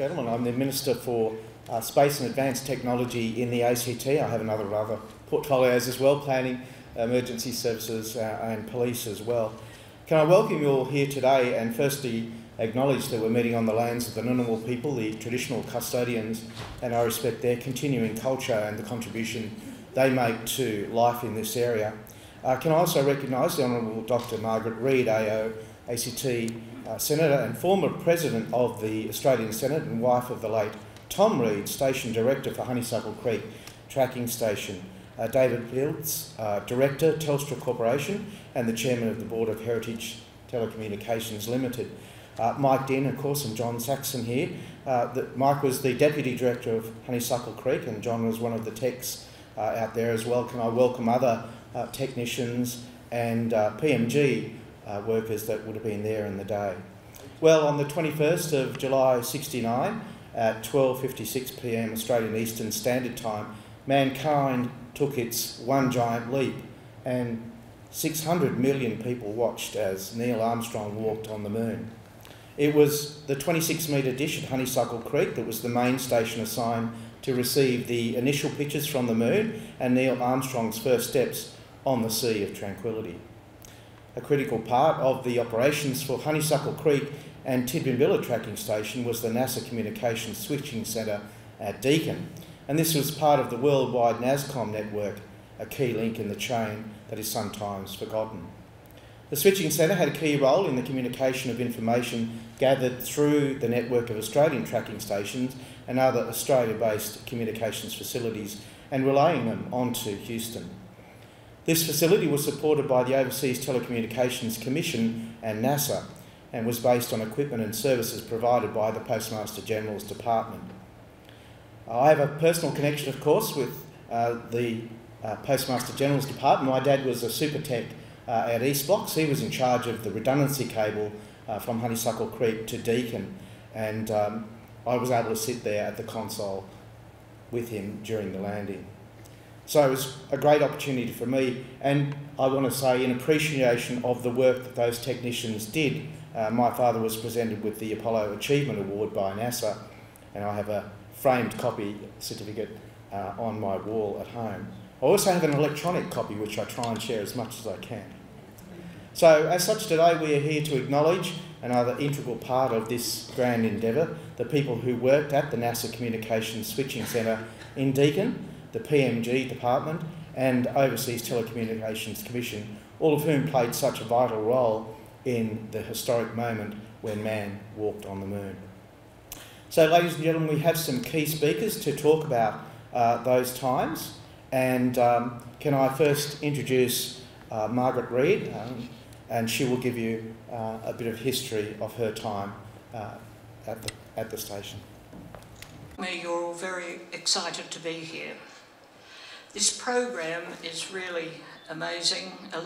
gentlemen. I'm the Minister for uh, Space and Advanced Technology in the ACT. I have another other portfolios as well, planning, emergency services uh, and police as well. Can I welcome you all here today and firstly acknowledge that we're meeting on the lands of the Ngunnawal people, the traditional custodians, and I respect their continuing culture and the contribution they make to life in this area. Uh, can I also recognise the Honourable Dr Margaret Reid, AO, ACT uh, Senator and former President of the Australian Senate and wife of the late Tom Reid, Station Director for Honeysuckle Creek Tracking Station. Uh, David Fields, uh, Director, Telstra Corporation, and the Chairman of the Board of Heritage Telecommunications Limited. Uh, Mike Dinn, of course, and John Saxon here. Uh, the, Mike was the Deputy Director of Honeysuckle Creek, and John was one of the techs uh, out there as well. Can I welcome other uh, technicians and PMG uh, workers that would have been there in the day? Well, on the 21st of July 69, at 12.56 pm Australian Eastern Standard Time, mankind took its one giant leap and 600 million people watched as Neil Armstrong walked on the moon. It was the 26 metre dish at Honeysuckle Creek that was the main station assigned to receive the initial pictures from the moon and Neil Armstrong's first steps on the Sea of Tranquility. A critical part of the operations for Honeysuckle Creek and Tidbinbilla Tracking Station was the NASA Communications Switching Centre at Deakin, and this was part of the worldwide NASCOM network, a key link in the chain that is sometimes forgotten. The switching centre had a key role in the communication of information gathered through the network of Australian tracking stations and other Australia based communications facilities and relaying them onto Houston. This facility was supported by the Overseas Telecommunications Commission and NASA and was based on equipment and services provided by the Postmaster General's Department. I have a personal connection, of course, with uh, the uh, Postmaster General's Department. My dad was a super tech uh, at East Blocks. He was in charge of the redundancy cable uh, from Honeysuckle Creek to Deakin, and um, I was able to sit there at the console with him during the landing. So it was a great opportunity for me, and I want to say, in appreciation of the work that those technicians did, uh, my father was presented with the Apollo Achievement Award by NASA, and I have a framed copy certificate uh, on my wall at home. I also have an electronic copy which I try and share as much as I can. So, as such, today we are here to acknowledge another integral part of this grand endeavour the people who worked at the NASA Communications Switching Centre in Deakin, the PMG Department, and Overseas Telecommunications Commission, all of whom played such a vital role in the historic moment when man walked on the moon. So, ladies and gentlemen, we have some key speakers to talk about uh, those times. And um, can I first introduce uh, Margaret Reid? Um, and she will give you uh, a bit of history of her time uh, at, the, at the station. You're all very excited to be here. This program is really amazing. A,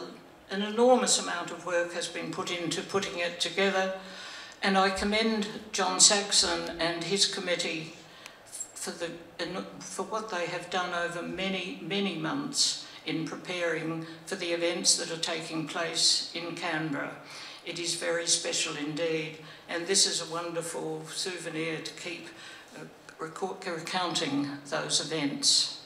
an enormous amount of work has been put into putting it together, and I commend John Saxon and his committee for, the, for what they have done over many, many months in preparing for the events that are taking place in Canberra. It is very special indeed, and this is a wonderful souvenir to keep uh, recounting those events.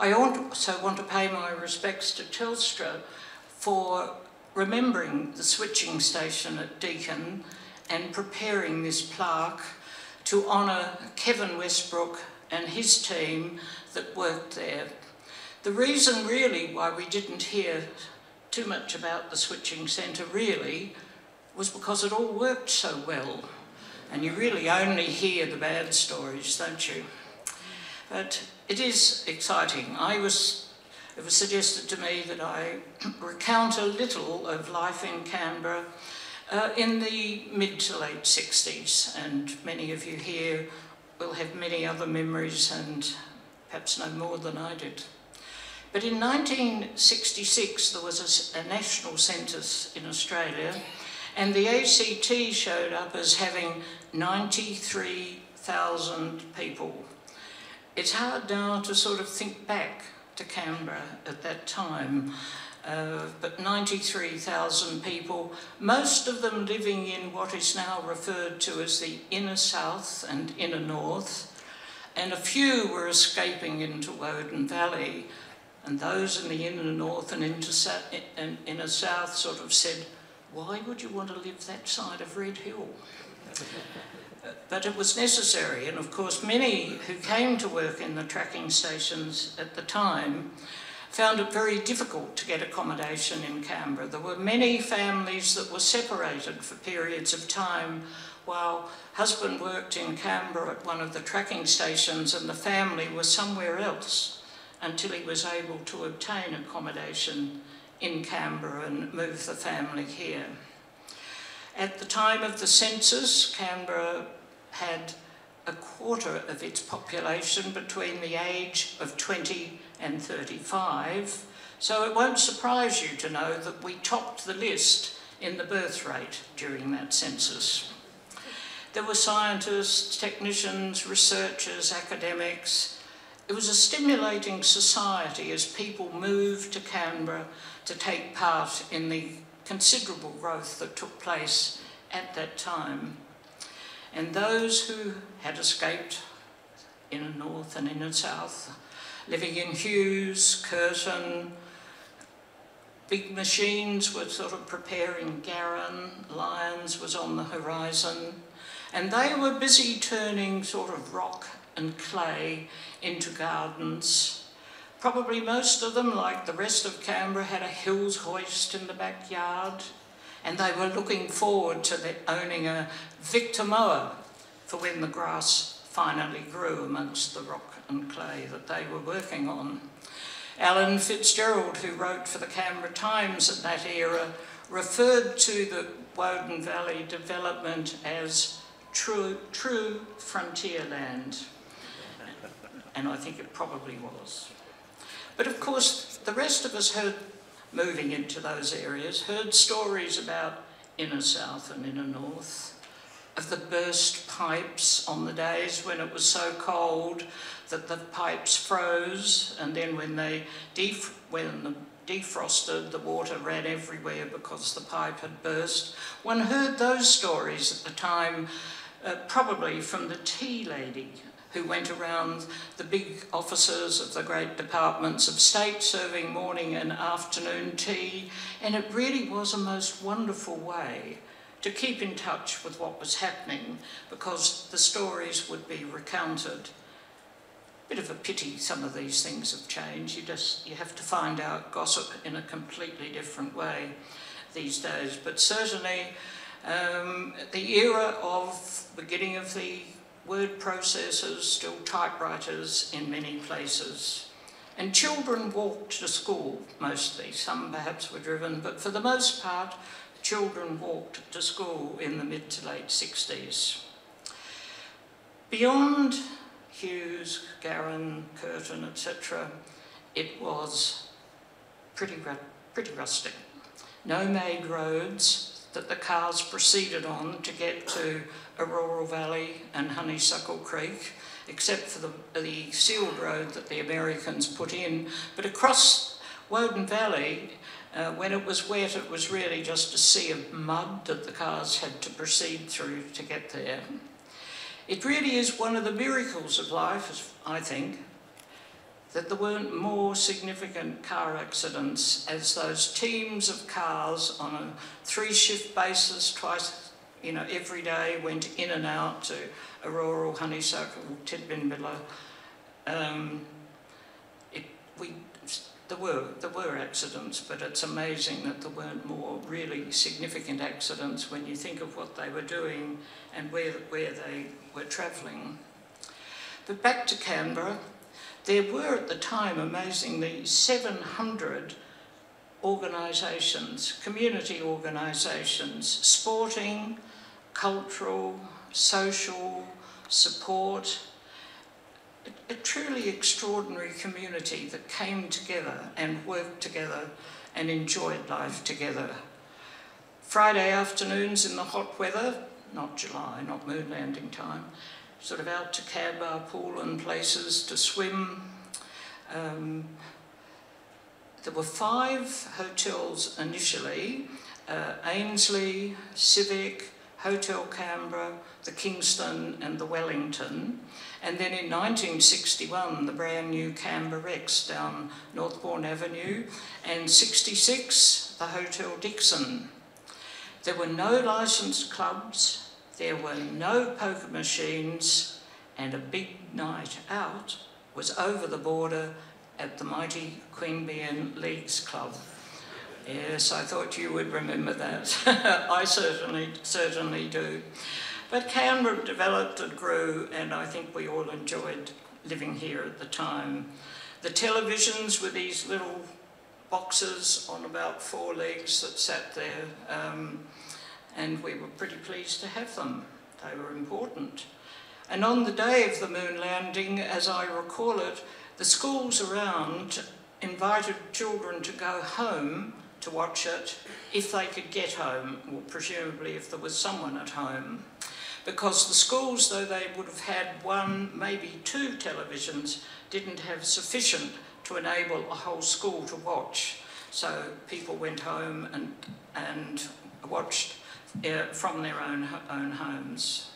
I also want to pay my respects to Telstra for remembering the switching station at Deakin and preparing this plaque to honour Kevin Westbrook and his team that worked there. The reason really why we didn't hear too much about the switching centre really was because it all worked so well. And you really only hear the bad stories, don't you? But it is exciting. I was, it was suggested to me that I recount a little of life in Canberra uh, in the mid to late 60s. And many of you here will have many other memories and perhaps no more than I did. But in 1966, there was a, a national census in Australia, and the ACT showed up as having 93,000 people. It's hard now to sort of think back to Canberra at that time. uh, but 93,000 people, most of them living in what is now referred to as the inner south and inner north, and a few were escaping into Woden Valley, and those in the inner north and inner south sort of said, why would you want to live that side of Red Hill? But it was necessary, and of course many who came to work in the tracking stations at the time found it very difficult to get accommodation in Canberra. There were many families that were separated for periods of time while husband worked in Canberra at one of the tracking stations and the family was somewhere else until he was able to obtain accommodation in Canberra and move the family here. At the time of the census, Canberra had a quarter of its population between the age of 20 and 35, so it won't surprise you to know that we topped the list in the birth rate during that census. There were scientists, technicians, researchers, academics. It was a stimulating society as people moved to Canberra to take part in the considerable growth that took place at that time. And those who had escaped in the north and in the south, living in Hughes, Curtin, big machines were sort of preparing Garran, Lyons was on the horizon, and they were busy turning sort of rock and clay into gardens. Probably most of them, like the rest of Canberra, had a Hills hoist in the backyard and they were looking forward to the, owning a Victor mower for when the grass finally grew amongst the rock and clay that they were working on. Alan Fitzgerald, who wrote for the Canberra Times at that era, referred to the Woden Valley development as true, true frontier land. And I think it probably was. But of course, the rest of us heard moving into those areas, heard stories about inner south and inner north, of the burst pipes on the days when it was so cold that the pipes froze, and then when they def when the defrosted, the water ran everywhere because the pipe had burst. One heard those stories at the time, uh, probably from the tea lady who went around the big offices of the great departments of state serving morning and afternoon tea and it really was a most wonderful way to keep in touch with what was happening because the stories would be recounted. Bit of a pity some of these things have changed. You just you have to find out gossip in a completely different way these days. But certainly um, the era of the beginning of the word processors, still typewriters in many places. And children walked to school mostly, some perhaps were driven, but for the most part, children walked to school in the mid to late 60s. Beyond Hughes, Garran, Curtin, etc., it was pretty, pretty rustic. No made roads, that the cars proceeded on to get to Orroral Valley and Honeysuckle Creek, except for the, the sealed road that the Americans put in. But across Woden Valley, uh, when it was wet, it was really just a sea of mud that the cars had to proceed through to get there. It really is one of the miracles of life, I think, that there weren't more significant car accidents as those teams of cars on a three-shift basis twice, you know, every day went in and out to Orroral, Honeysuckle, Tidbinbilla. Um, it, we, there were, there were accidents, but it's amazing that there weren't more really significant accidents when you think of what they were doing and where, where they were travelling. But back to Canberra, there were at the time, amazingly, 700 organisations, community organisations, sporting, cultural, social, support, a, a, truly extraordinary community that came together and worked together and enjoyed life together. Friday afternoons in the hot weather, not July, not moon landing time, sort of out to Kadbar Pool and places to swim. Um, There were five hotels initially, uh, Ainslie, Civic, Hotel Canberra, the Kingston and the Wellington. And then in 1961, the brand new Canberra Rex down Northbourne Avenue. And 66, the Hotel Dickson. There were no licensed clubs, there were no poker machines, and a big night out was over the border at the mighty Queanbeyan Leagues Club. Yes, I thought you would remember that. I certainly, certainly do. But Canberra developed and grew, and I think we all enjoyed living here at the time. The televisions were these little boxes on about four legs that sat there, um, and we were pretty pleased to have them. They were important. And on the day of the moon landing, as I recall it, the schools around invited children to go home to watch it if they could get home, or presumably if there was someone at home. Because the schools, though they would have had one, maybe two televisions, didn't have sufficient to enable a whole school to watch. So people went home and, and watched uh, from their own, own homes.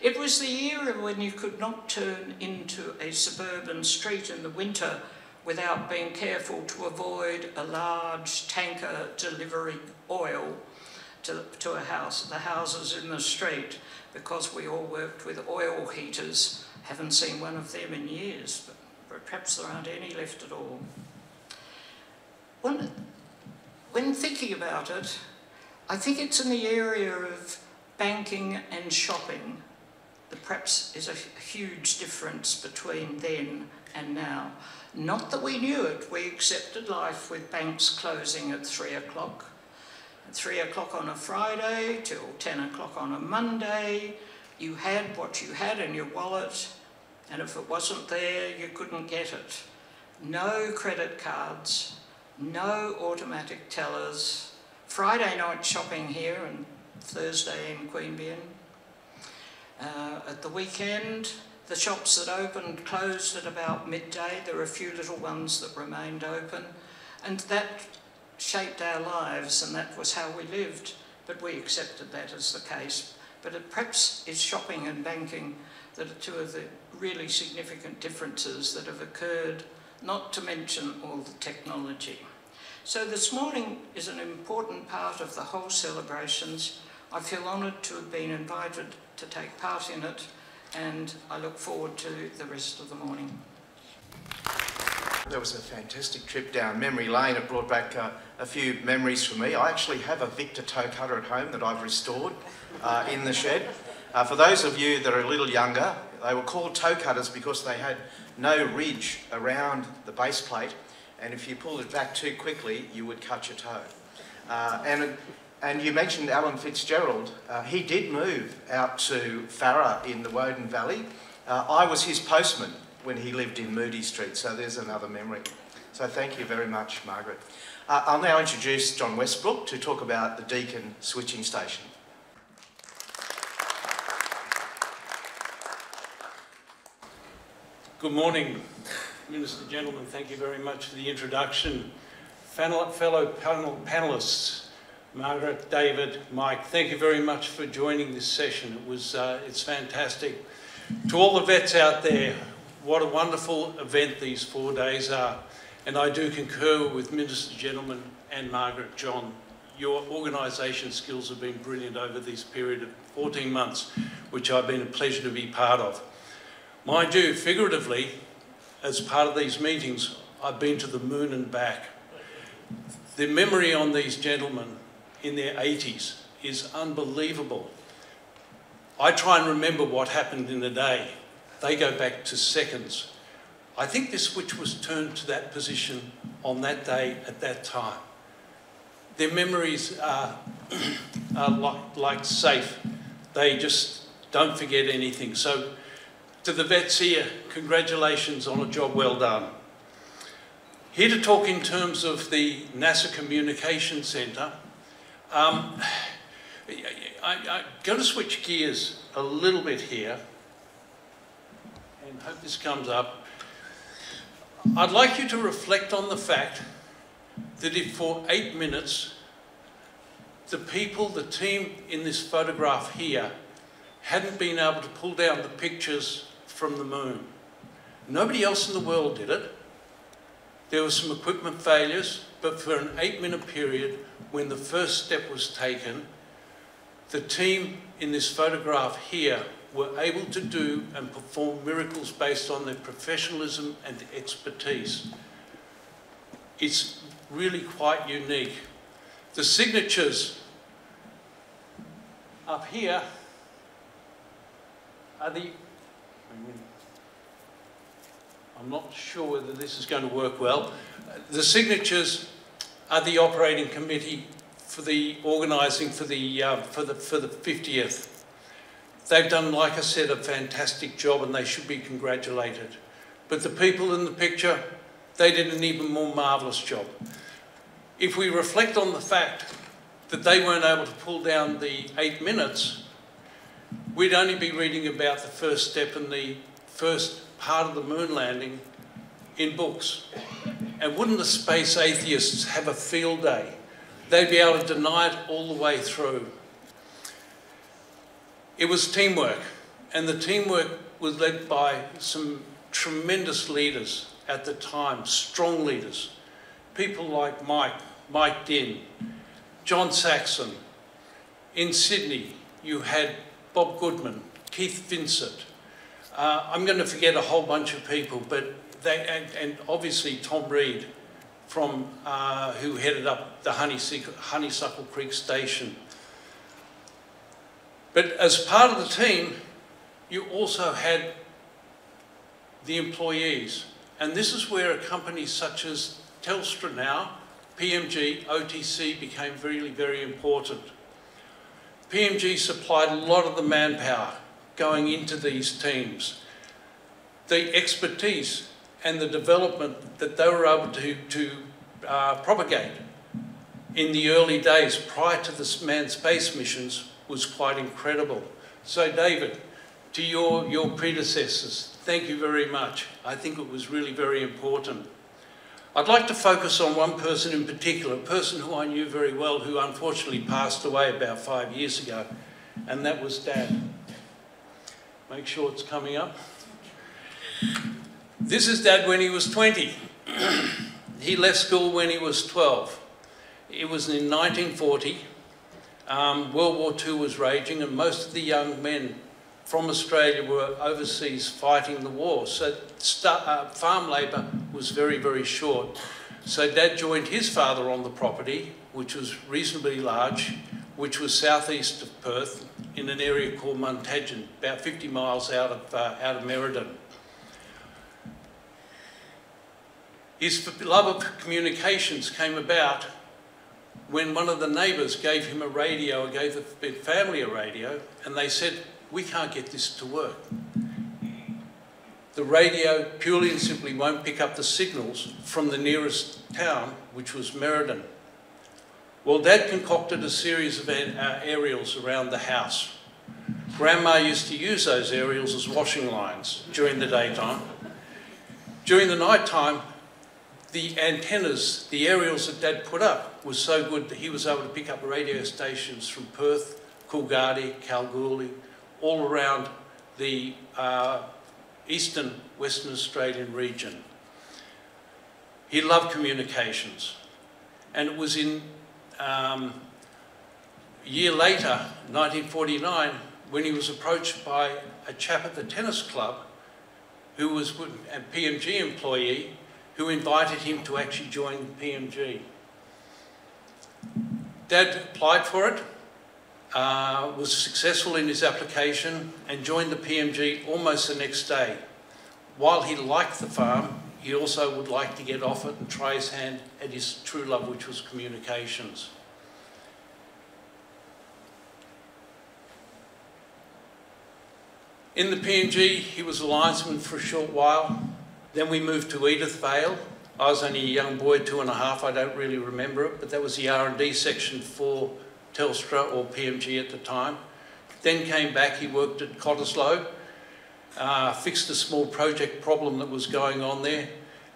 It was the era when you could not turn into a suburban street in the winter without being careful to avoid a large tanker delivering oil to, to a house, the houses in the street, because we all worked with oil heaters. Haven't seen one of them in years, but perhaps there aren't any left at all. When, when thinking about it, I think it's in the area of banking and shopping that perhaps is a huge difference between then and now. Not that we knew it, we accepted life with banks closing at three o'clock. Three o'clock on a Friday till 10 o'clock on a Monday, you had what you had in your wallet, and if it wasn't there, you couldn't get it. No credit cards, no automatic tellers, Friday night shopping here and Thursday in Queanbeyan. Uh, at the weekend, the shops that opened closed at about midday. There were a few little ones that remained open. And that shaped our lives and that was how we lived. But we accepted that as the case. But it perhaps is shopping and banking that are two of the really significant differences that have occurred, not to mention all the technology. So this morning is an important part of the whole celebrations. I feel honoured to have been invited to take part in it and I look forward to the rest of the morning. That was a fantastic trip down memory lane. It brought back uh, a few memories for me. I actually have a Victor toe cutter at home that I've restored uh, in the shed. Uh, for those of you that are a little younger, they were called toe cutters because they had no ridge around the base plate, and if you pulled it back too quickly, you would cut your toe. Uh, and and you mentioned Alan Fitzgerald. Uh, he did move out to Farrer in the Woden Valley. Uh, I was his postman when he lived in Moody Street, so there's another memory. So thank you very much, Margaret. Uh, I'll now introduce John Westbrook to talk about the Deakin switching station. Good morning, Minister Gentleman. Thank you very much for the introduction. Fellow panel panelists, Margaret, David, Mike, thank you very much for joining this session. It was, uh, it's fantastic. To all the vets out there, what a wonderful event these four days are. And I do concur with Minister Gentleman and Margaret John. Your organisation skills have been brilliant over this period of 14 months, which I've been a pleasure to be part of. Mind you, figuratively, as part of these meetings, I've been to the moon and back. The memory on these gentlemen in their 80s is unbelievable. I try and remember what happened in a day. They go back to seconds. I think this switch was turned to that position on that day at that time. Their memories are, are like, like safe. They just don't forget anything. So to the vets here, congratulations on a job well done. Here to talk in terms of the NASA Communication Centre, um, I, am going to switch gears a little bit here and hope this comes up. I'd like you to reflect on the fact that if for eight minutes the people, the team in this photograph here, hadn't been able to pull down the pictures from the moon. Nobody else in the world did it. There were some equipment failures, but for an eight minute period, when the first step was taken, the team in this photograph here were able to do and perform miracles based on their professionalism and expertise. It's really quite unique. The signatures up here are the, I'm not sure whether this is going to work well. The signatures are the operating committee for the organising for the, uh, for, the, for the 50th. They've done, like I said, a fantastic job and they should be congratulated. But the people in the picture, they did an even more marvellous job. If we reflect on the fact that they weren't able to pull down the eight minutes, we'd only be reading about the first step and the first part of the moon landing in books. And wouldn't the space atheists have a field day? They'd be able to deny it all the way through. It was teamwork, and the teamwork was led by some tremendous leaders at the time, strong leaders. People like Mike, Mike Dinn, John Saxon. In Sydney, you had Bob Goodman, Keith Vincent. Uh, I'm going to forget a whole bunch of people, but they, and, and obviously Tom Reid, from, uh, who headed up the Honeysuckle, Creek Station. But as part of the team, you also had the employees. And this is where a company such as Telstra now PMG, OTC became really, very important. PMG supplied a lot of the manpower going into these teams. The expertise and the development that they were able to, to uh, propagate in the early days prior to the manned space missions was quite incredible. So David, to your, your predecessors, thank you very much. I think it was really very important. I'd like to focus on one person in particular, a person who I knew very well, who unfortunately passed away about five years ago, and that was Dad. Make sure it's coming up. This is Dad when he was 20. he left school when he was 12. It was in 1940. Um, World War II was raging, and most of the young men from Australia were overseas fighting the war. So uh, farm labour was very, very short. So Dad joined his father on the property, which was reasonably large, which was southeast of Perth, in an area called Muntadgin, about 50 miles out of, uh, out of Merredin. His love of communications came about when one of the neighbours gave him a radio, gave the family a radio, and they said, we can't get this to work. The radio purely and simply won't pick up the signals from the nearest town, which was Merredin. Well, Dad concocted a series of uh, aerials around the house. Grandma used to use those aerials as washing lines during the daytime. During the night time, the antennas, the aerials that Dad put up was so good that he was able to pick up radio stations from Perth, Coolgardie, Kalgoorlie, all around the uh, eastern Western Australian region. He loved communications. And it was in um, a year later, 1949, when he was approached by a chap at the tennis club who was a PMG employee who invited him to actually join the PMG. Dad applied for it, uh, was successful in his application and joined the PMG almost the next day. While he liked the farm, he also would like to get off it and try his hand at his true love, which was communications. In the PMG, he was a linesman for a short while. Then we moved to Edith Vale. I was only a young boy, two and a half, I don't really remember it, but that was the R&D section for Telstra or PMG at the time. Then came back, he worked at Cottesloe, uh, fixed a small project problem that was going on there,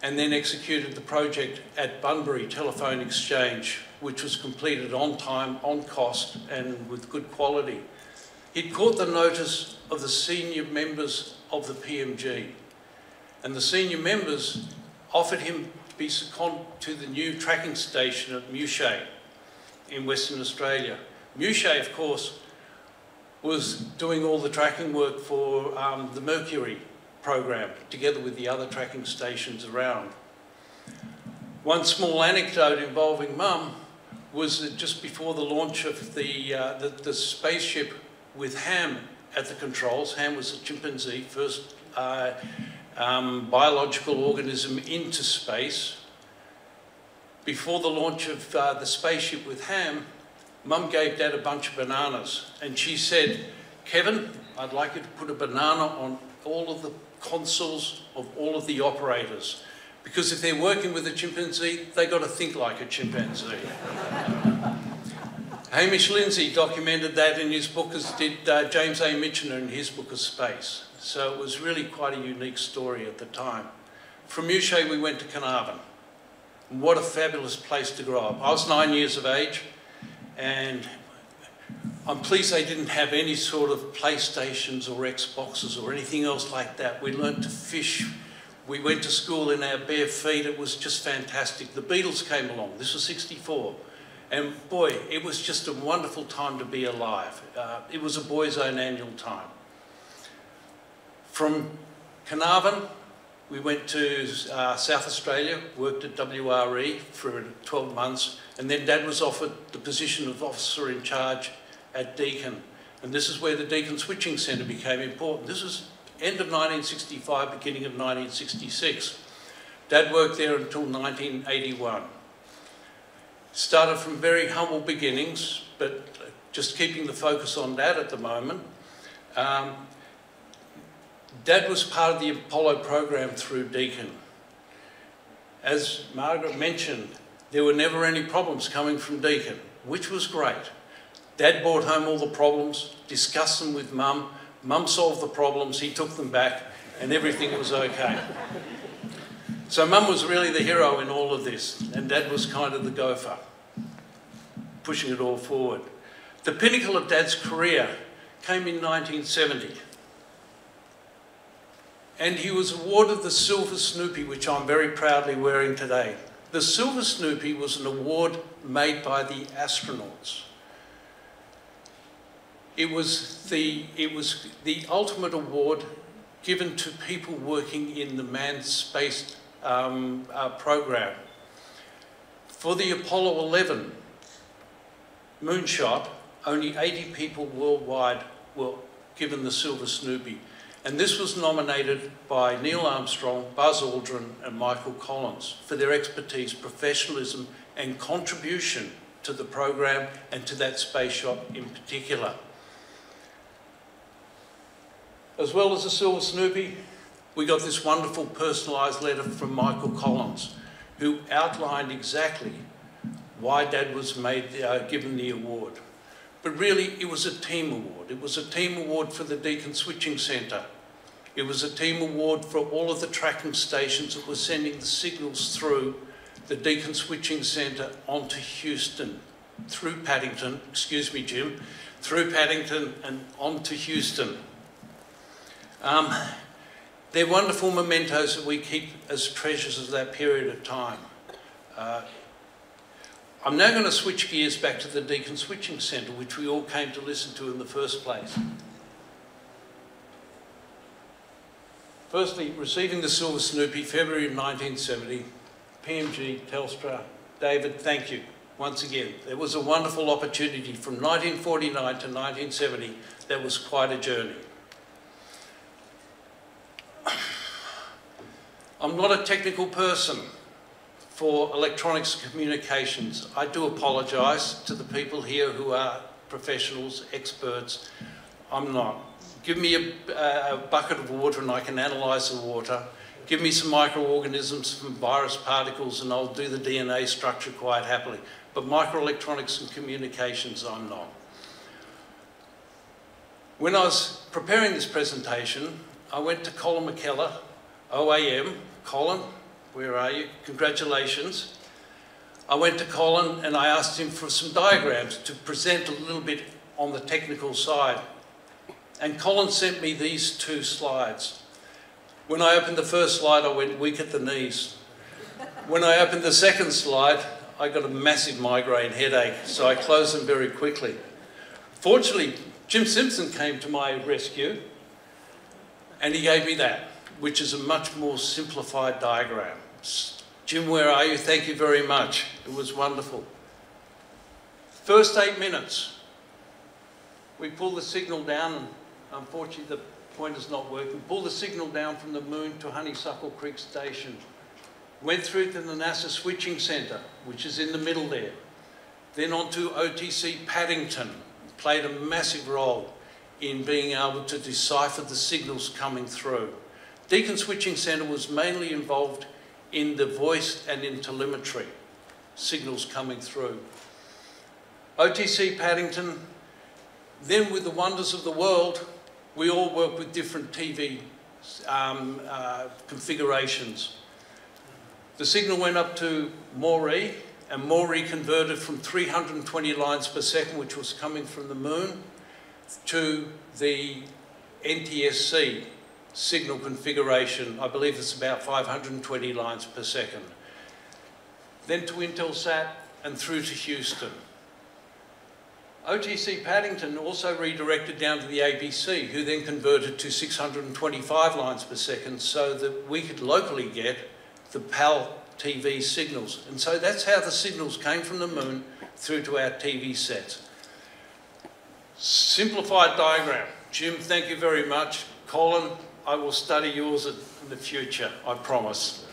and then executed the project at Bunbury Telephone Exchange, which was completed on time, on cost, and with good quality. He'd caught the notice of the senior members of the PMG, and the senior members offered him to be seconded to the new tracking station at Muchea in Western Australia. Muchea, of course, was doing all the tracking work for um, the Mercury program, together with the other tracking stations around. One small anecdote involving Mum was that just before the launch of the, uh, the, the, spaceship with Ham at the controls, Ham was a chimpanzee, first uh, um, biological organism into space. Before the launch of uh, the spaceship with Ham, Mum gave Dad a bunch of bananas and she said, Kevin, I'd like you to put a banana on all of the consoles of all of the operators. Because if they're working with a chimpanzee, they've got to think like a chimpanzee. Hamish Lindsay documented that in his book, as did uh, James A. Michener in his book of Space. So it was really quite a unique story at the time. From Muchea, we went to Carnarvon. What a fabulous place to grow up. I was nine years of age, and I'm pleased they didn't have any sort of PlayStations or Xboxes or anything else like that. We learned to fish. We went to school in our bare feet. It was just fantastic. The Beatles came along. This was 64. And boy, it was just a wonderful time to be alive. Uh, it was a boy's own annual time. From Carnarvon, we went to uh, South Australia, worked at WRE for 12 months, and then Dad was offered the position of officer in charge at Deakin. And this is where the Deakin Switching Centre became important. This was end of 1965, beginning of 1966. Dad worked there until 1981. Started from very humble beginnings, but just keeping the focus on that at the moment. Um, Dad was part of the Apollo program through Deakin. As Margaret mentioned, there were never any problems coming from Deakin, which was great. Dad brought home all the problems, discussed them with Mum. Mum solved the problems, he took them back, and everything was okay. So Mum was really the hero in all of this, and Dad was kind of the gopher, pushing it all forward. The pinnacle of Dad's career came in 1970. And he was awarded the Silver Snoopy, which I'm very proudly wearing today. The Silver Snoopy was an award made by the astronauts. It was the, it was the ultimate award given to people working in the manned space um, uh, program. For the Apollo 11 moonshot, only 80 people worldwide were given the Silver Snoopy. And this was nominated by Neil Armstrong, Buzz Aldrin and Michael Collins for their expertise, professionalism and contribution to the program and to that space shot in particular. As well as the Silver Snoopy, we got this wonderful personalised letter from Michael Collins, who outlined exactly why Dad was made, uh, given the award. But really, it was a team award. It was a team award for the Deakin Switching Centre. It was a team award for all of the tracking stations that were sending the signals through the Deakin Switching Centre onto Houston, through Paddington, excuse me, Jim, through Paddington and onto Houston. Um, they're wonderful mementos that we keep as treasures of that period of time. Uh, I'm now going to switch gears back to the Deakin Switching Centre, which we all came to listen to in the first place. Firstly, receiving the Silver Snoopy, February of 1970, PMG, Telstra, David, thank you once again. It was a wonderful opportunity from 1949 to 1970. That was quite a journey. I'm not a technical person for electronics communications. I do apologise to the people here who are professionals, experts. I'm not. Give me a, a bucket of water and I can analyse the water. Give me some microorganisms, some virus particles, and I'll do the DNA structure quite happily. But microelectronics and communications, I'm not. When I was preparing this presentation, I went to Colin Mackellar, OAM, Colin, where are you? Congratulations. I went to Colin and I asked him for some diagrams to present a little bit on the technical side. And Colin sent me these two slides. When I opened the first slide, I went weak at the knees. When I opened the second slide, I got a massive migraine headache, so I closed them very quickly. Fortunately, Jim Simpson came to my rescue and he gave me that, which is a much more simplified diagram. Jim, where are you? Thank you very much. It was wonderful. First eight minutes, we pull the signal down, unfortunately the pointer's not working. Pull the signal down from the moon to Honeysuckle Creek Station. Went through to the NASA Switching Centre, which is in the middle there. Then on to OTC Paddington, played a massive role in being able to decipher the signals coming through. Deakin Switching Centre was mainly involved in the voice and in telemetry, signals coming through. OTC Paddington, then with the wonders of the world, we all work with different TV um, uh, configurations. The signal went up to Moree, and Moree converted from 320 lines per second, which was coming from the moon, to the NTSC, signal configuration, I believe it's about 520 lines per second. Then to Intelsat and through to Houston. OTC Paddington also redirected down to the ABC, who then converted to 625 lines per second so that we could locally get the PAL TV signals. And so that's how the signals came from the moon through to our TV sets. Simplified diagram. Jim, thank you very much. Colin, I will study yours in the future, I promise.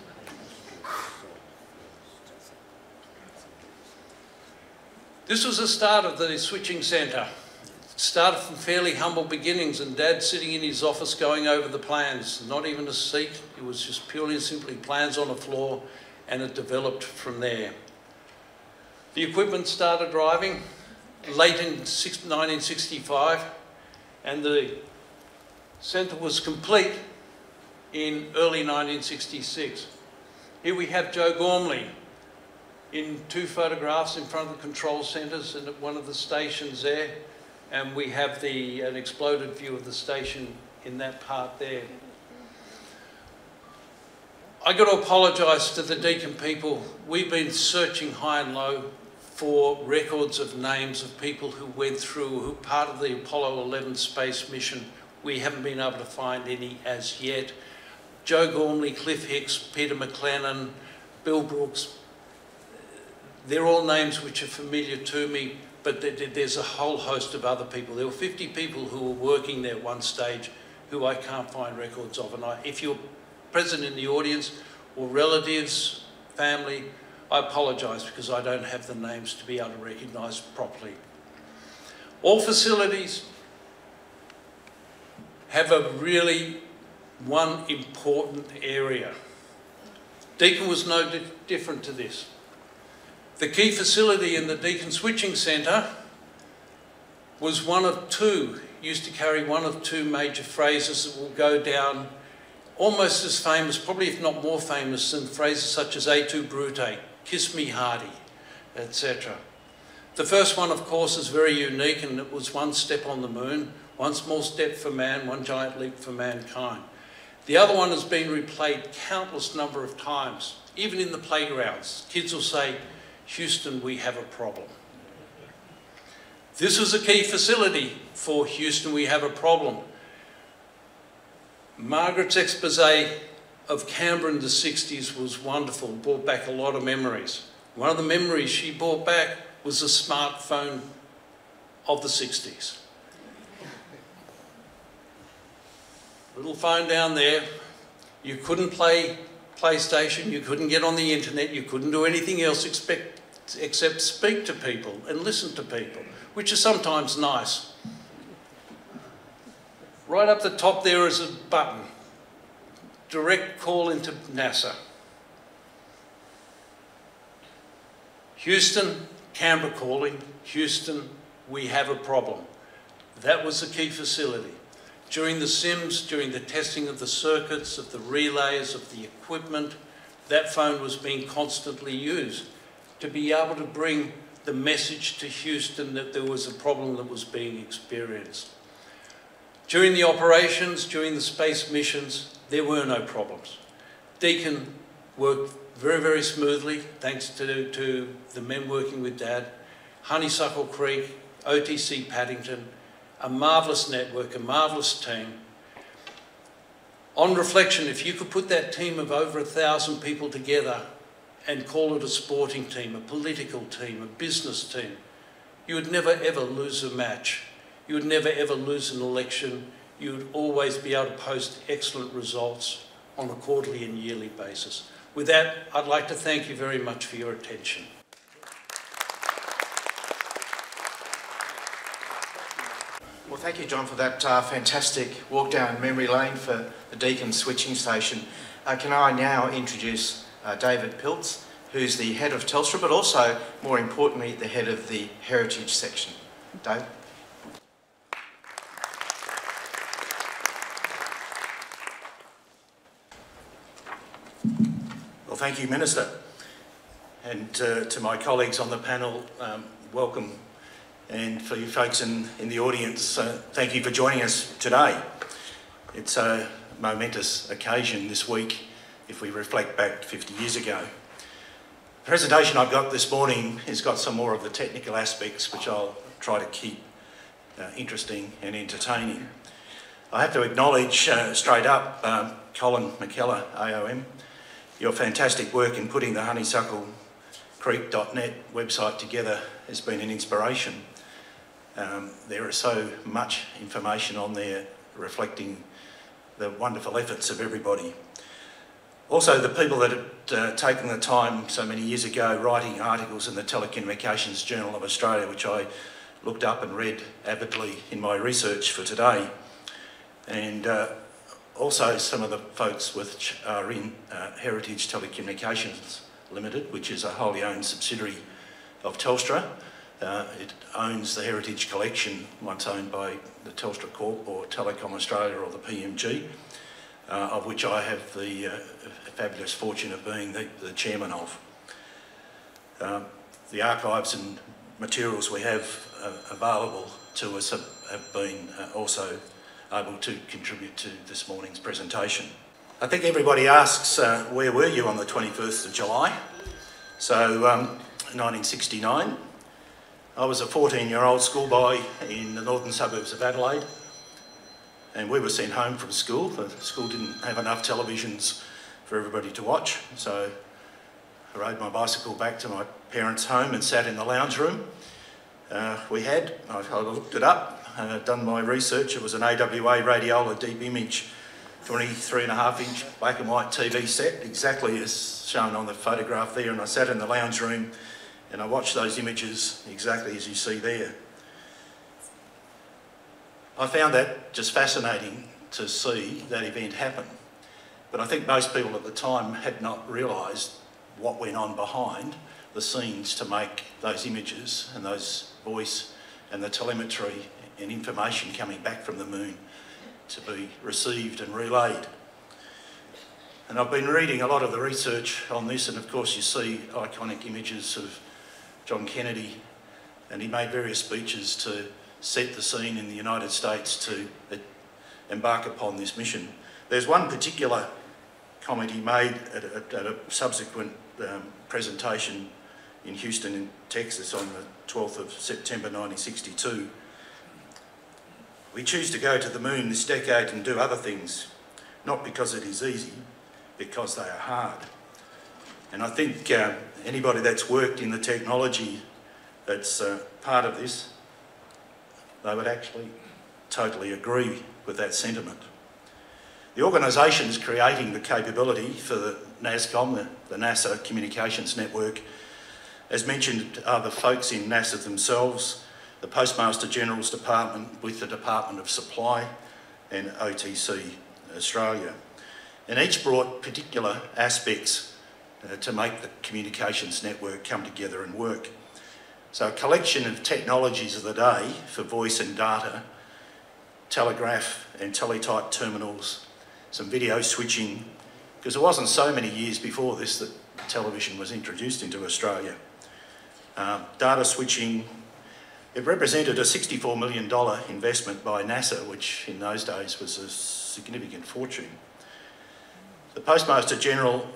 This was the start of the switching centre. It Started from fairly humble beginnings and Dad sitting in his office going over the plans, not even a seat, it was just purely and simply plans on the floor and it developed from there. The equipment started driving late in 1965 and the centre was complete in early 1966. Here we have Joe Gormley in two photographs in front of the control centres and at one of the stations there. And we have the, an exploded view of the station in that part there. I got to apologise to the Deakin people. We've been searching high and low for records of names of people who went through, who part of the Apollo 11 space mission we haven't been able to find any as yet. Joe Gormley, Cliff Hicks, Peter McLennan, Bill Brooks, they're all names which are familiar to me, but there's a whole host of other people. There were 50 people who were working there at one stage who I can't find records of. And I, if you're present in the audience or relatives, family, I apologise because I don't have the names to be able to recognise properly. All facilities have a really one important area. Deakin was no di different to this. The key facility in the Deakin Switching Centre was one of two, used to carry one of two major phrases that will go down almost as famous, probably if not more famous than phrases such as "Et tu Brute, Kiss Me Hardy, etc. The first one, of course, is very unique and it was one step on the moon. One small step for man, one giant leap for mankind. The other one has been replayed countless number of times, even in the playgrounds. Kids will say, Houston, we have a problem. This was a key facility for Houston, we have a problem. Margaret's expose of Canberra in the 60s was wonderful, brought back a lot of memories. One of the memories she brought back was the smartphone of the 60s. little phone down there. You couldn't play PlayStation, you couldn't get on the internet, you couldn't do anything else expect, except speak to people and listen to people, which is sometimes nice. Right up the top there is a button, direct call into NASA. Houston, Canberra calling, Houston, we have a problem. That was the key facility. During the sims, during the testing of the circuits, of the relays, of the equipment, that phone was being constantly used to be able to bring the message to Houston that there was a problem that was being experienced. During the operations, during the space missions, there were no problems. Deakin worked very, very smoothly, thanks to, to the men working with Dad. Honeysuckle Creek, OTC Paddington, a marvellous network, a marvellous team. On reflection, if you could put that team of over a thousand people together and call it a sporting team, a political team, a business team, you would never ever lose a match. You would never ever lose an election. You would always be able to post excellent results on a quarterly and yearly basis. With that, I'd like to thank you very much for your attention. Thank you, John, for that uh, fantastic walk down memory lane for the Deakin switching station. Uh, can I now introduce uh, David Piltz, who's the head of Telstra, but also, more importantly, the head of the heritage section. Dave? Well, thank you, Minister. And uh, to my colleagues on the panel, um, welcome and for you folks in, in the audience, uh, thank you for joining us today. It's a momentous occasion this week if we reflect back 50 years ago. The presentation I've got this morning has got some more of the technical aspects which I'll try to keep uh, interesting and entertaining. I have to acknowledge uh, straight up um, Colin Mackellar, AOM, your fantastic work in putting the Honeysuckle Creek.net website together has been an inspiration. Um, there is so much information on there reflecting the wonderful efforts of everybody. Also, the people that had uh, taken the time so many years ago writing articles in the Telecommunications Journal of Australia, which I looked up and read avidly in my research for today. And uh, also some of the folks which are in uh, Heritage Telecommunications Limited, which is a wholly owned subsidiary of Telstra. Uh, it owns the Heritage Collection, once owned by the Telstra Corp or Telecom Australia or the PMG, uh, of which I have the uh, fabulous fortune of being the, the chairman of. Um, the archives and materials we have uh, available to us have, have been uh, also able to contribute to this morning's presentation. I think everybody asks, uh, where were you on the 21st of July? So, um, 1969, I was a 14 year old schoolboy in the northern suburbs of Adelaide and we were sent home from school. The school didn't have enough televisions for everybody to watch, so I rode my bicycle back to my parents' home and sat in the lounge room. Uh, we had, I, I looked it up, uh, done my research, it was an AWA Radiola deep image 23 and a half inch black and white TV set, exactly as shown on the photograph there, and I sat in the lounge room and I watched those images exactly as you see there. I found that just fascinating to see that event happen. But I think most people at the time had not realised what went on behind the scenes to make those images and those voice and the telemetry and information coming back from the moon to be received and relayed. And I've been reading a lot of the research on this and of course you see iconic images of John Kennedy, and he made various speeches to set the scene in the United States to embark upon this mission. There's one particular comment he made at a, at a subsequent um, presentation in Houston, in Texas, on the 12th of September 1962. We choose to go to the moon this decade and do other things, not because it is easy, because they are hard. And I think uh, anybody that's worked in the technology that's uh, part of this, they would actually totally agree with that sentiment. The organisation is creating the capability for the NASCOM, the, the NASA Communications Network. As mentioned, are the folks in NASA themselves, the Postmaster General's Department with the Department of Supply and OTC Australia. And each brought particular aspects uh, to make the communications network come together and work. So a collection of technologies of the day for voice and data, telegraph and teletype terminals, some video switching, because it wasn't so many years before this that television was introduced into Australia. Um, data switching, it represented a $64 million investment by NASA, which in those days was a significant fortune. The Postmaster General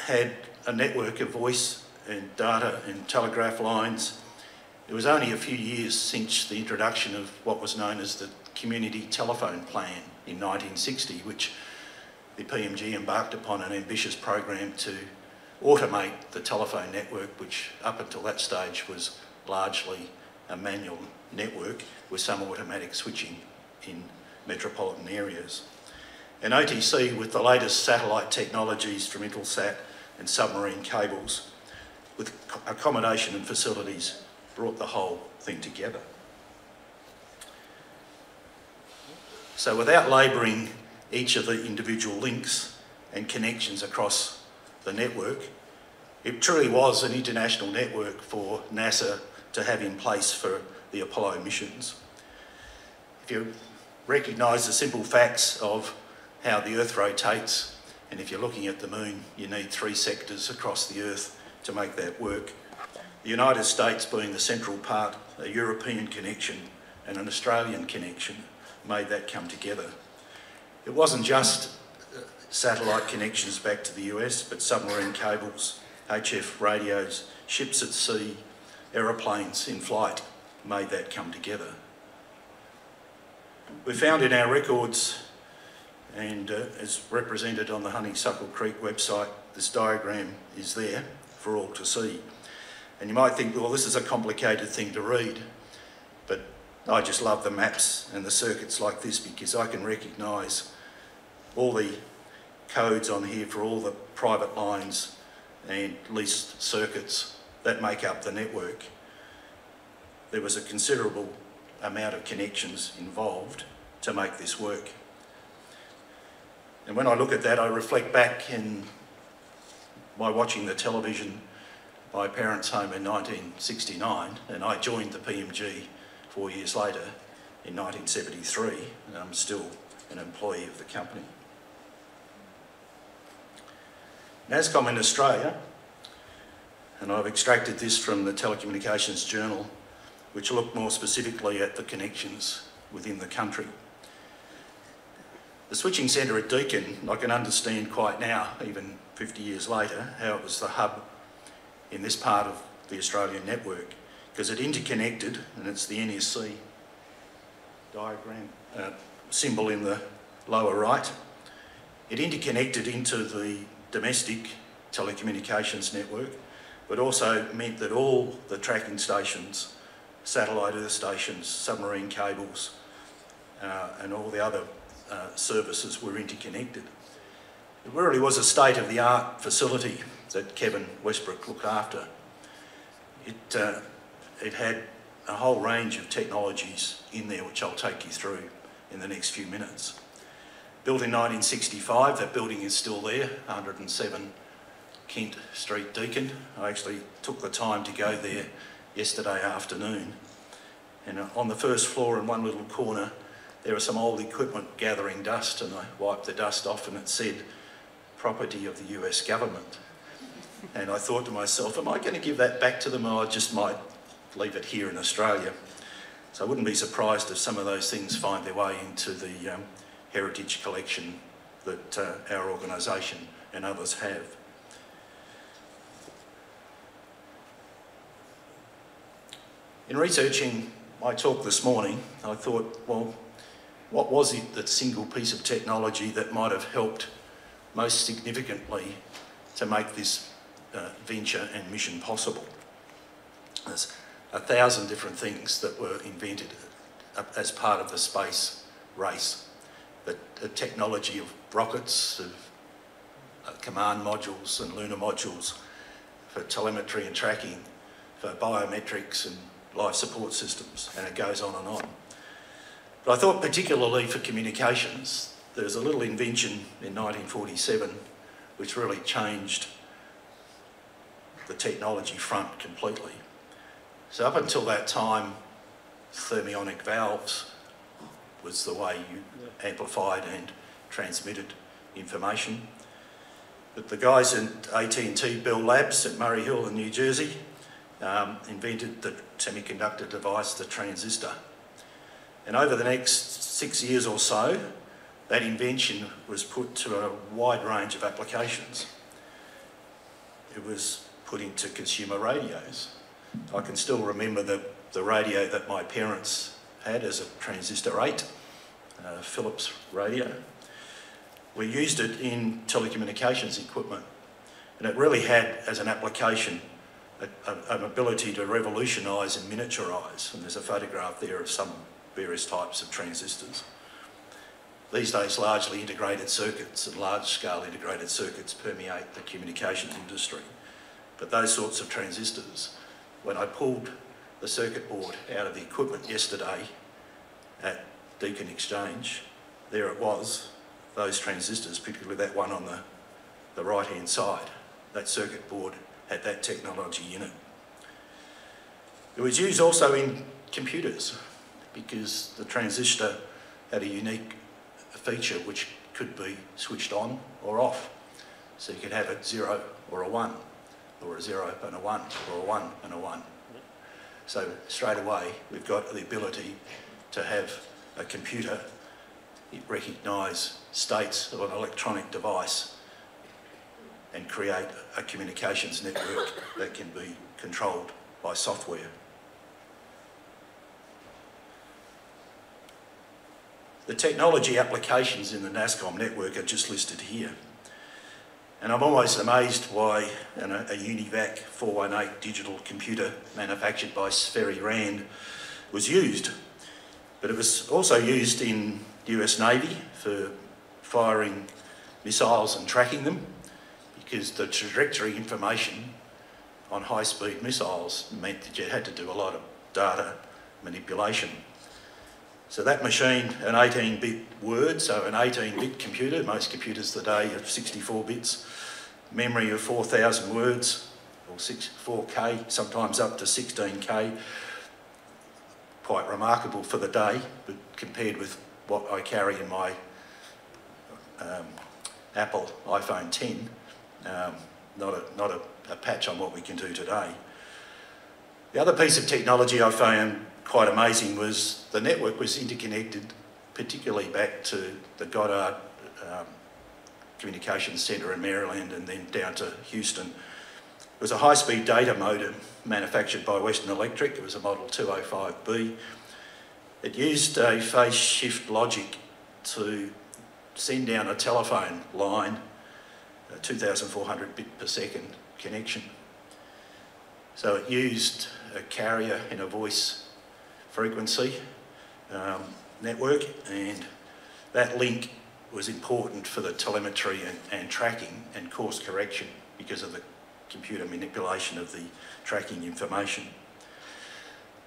had a network of voice and data and telegraph lines. It was only a few years since the introduction of what was known as the Community Telephone Plan in 1960, which the PMG embarked upon an ambitious program to automate the telephone network, which up until that stage was largely a manual network with some automatic switching in metropolitan areas. And OTC, with the latest satellite technologies from Intelsat and submarine cables, with accommodation and facilities, brought the whole thing together. So without labouring each of the individual links and connections across the network, it truly was an international network for NASA to have in place for the Apollo missions. If you recognise the simple facts of how the Earth rotates, and if you're looking at the moon, you need three sectors across the Earth to make that work. The United States being the central part, a European connection and an Australian connection made that come together. It wasn't just uh, satellite connections back to the US, but submarine cables, HF radios, ships at sea, aeroplanes in flight made that come together. We found in our records, and uh, as represented on the Honeysuckle Creek website, this diagram is there for all to see. And you might think, well, this is a complicated thing to read, but I just love the maps and the circuits like this because I can recognise all the codes on here for all the private lines and leased circuits that make up the network. There was a considerable amount of connections involved to make this work. And when I look at that, I reflect back in by watching the television, my parents' home in 1969, and I joined the PMG four years later in 1973, and I'm still an employee of the company. NASCOM in Australia, and I've extracted this from the Telecommunications Journal, which looked more specifically at the connections within the country. The switching centre at Deakin, I can understand quite now, even 50 years later, how it was the hub in this part of the Australian network, because it interconnected, and it's the NSC diagram uh, symbol in the lower right. It interconnected into the domestic telecommunications network, but also meant that all the tracking stations, satellite earth stations, submarine cables, uh, and all the other uh, services were interconnected. It really was a state-of-the-art facility that Kevin Westbrook looked after. It, uh, it had a whole range of technologies in there, which I'll take you through in the next few minutes. Built in 1965, that building is still there, 107 Kent Street, Deakin. I actually took the time to go there yesterday afternoon. And uh, on the first floor in one little corner, there was some old equipment gathering dust and I wiped the dust off and it said, property of the US government. And I thought to myself, am I going to give that back to them or I just might leave it here in Australia? So I wouldn't be surprised if some of those things find their way into the um, heritage collection that uh, our organisation and others have. In researching my talk this morning, I thought, well, what was it, that single piece of technology that might have helped most significantly to make this uh, venture and mission possible? There's a thousand different things that were invented uh, as part of the space race the, the technology of rockets, of uh, command modules and lunar modules for telemetry and tracking, for biometrics and life support systems, and it goes on and on. But I thought particularly for communications, there was a little invention in 1947 which really changed the technology front completely. So up until that time, thermionic valves was the way you amplified and transmitted information. But the guys at AT&T Bell Labs at Murray Hill in New Jersey um, invented the semiconductor device, the transistor. And over the next six years or so, that invention was put to a wide range of applications. It was put into consumer radios. I can still remember the, the radio that my parents had as a transistor 8, uh, Philips radio. We used it in telecommunications equipment and it really had as an application a, a, an ability to revolutionise and miniaturise and there's a photograph there of some various types of transistors. These days largely integrated circuits and large scale integrated circuits permeate the communications industry. But those sorts of transistors, when I pulled the circuit board out of the equipment yesterday at Deakin Exchange, there it was, those transistors, particularly that one on the, the right hand side, that circuit board had that technology in it. It was used also in computers because the transistor had a unique feature which could be switched on or off. So you could have it zero or a one or a zero and a one, or a one and a one. So straight away, we've got the ability to have a computer recognise states of an electronic device and create a communications network that can be controlled by software. The technology applications in the NASCOM network are just listed here. And I'm always amazed why a, UNIVAC 418 digital computer manufactured by Sperry Rand was used. But it was also used in the US Navy for firing missiles and tracking them because the trajectory information on high-speed missiles meant that you had to do a lot of data manipulation. So that machine, an 18-bit word, so an 18-bit computer, most computers today have 64 bits, memory of 4,000 words, or 6, 4K, sometimes up to 16K. Quite remarkable for the day, but compared with what I carry in my um, Apple iPhone 10, um, not, a, not a, a patch on what we can do today. The other piece of technology I found quite amazing was the network was interconnected, particularly back to the Goddard um, Communications Centre in Maryland and then down to Houston. It was a high-speed data modem manufactured by Western Electric. It was a Model 205B. It used a phase shift logic to send down a telephone line, a 2,400 bit per second connection. So it used a carrier in a voice frequency um, network and that link was important for the telemetry and, and tracking and course correction because of the computer manipulation of the tracking information.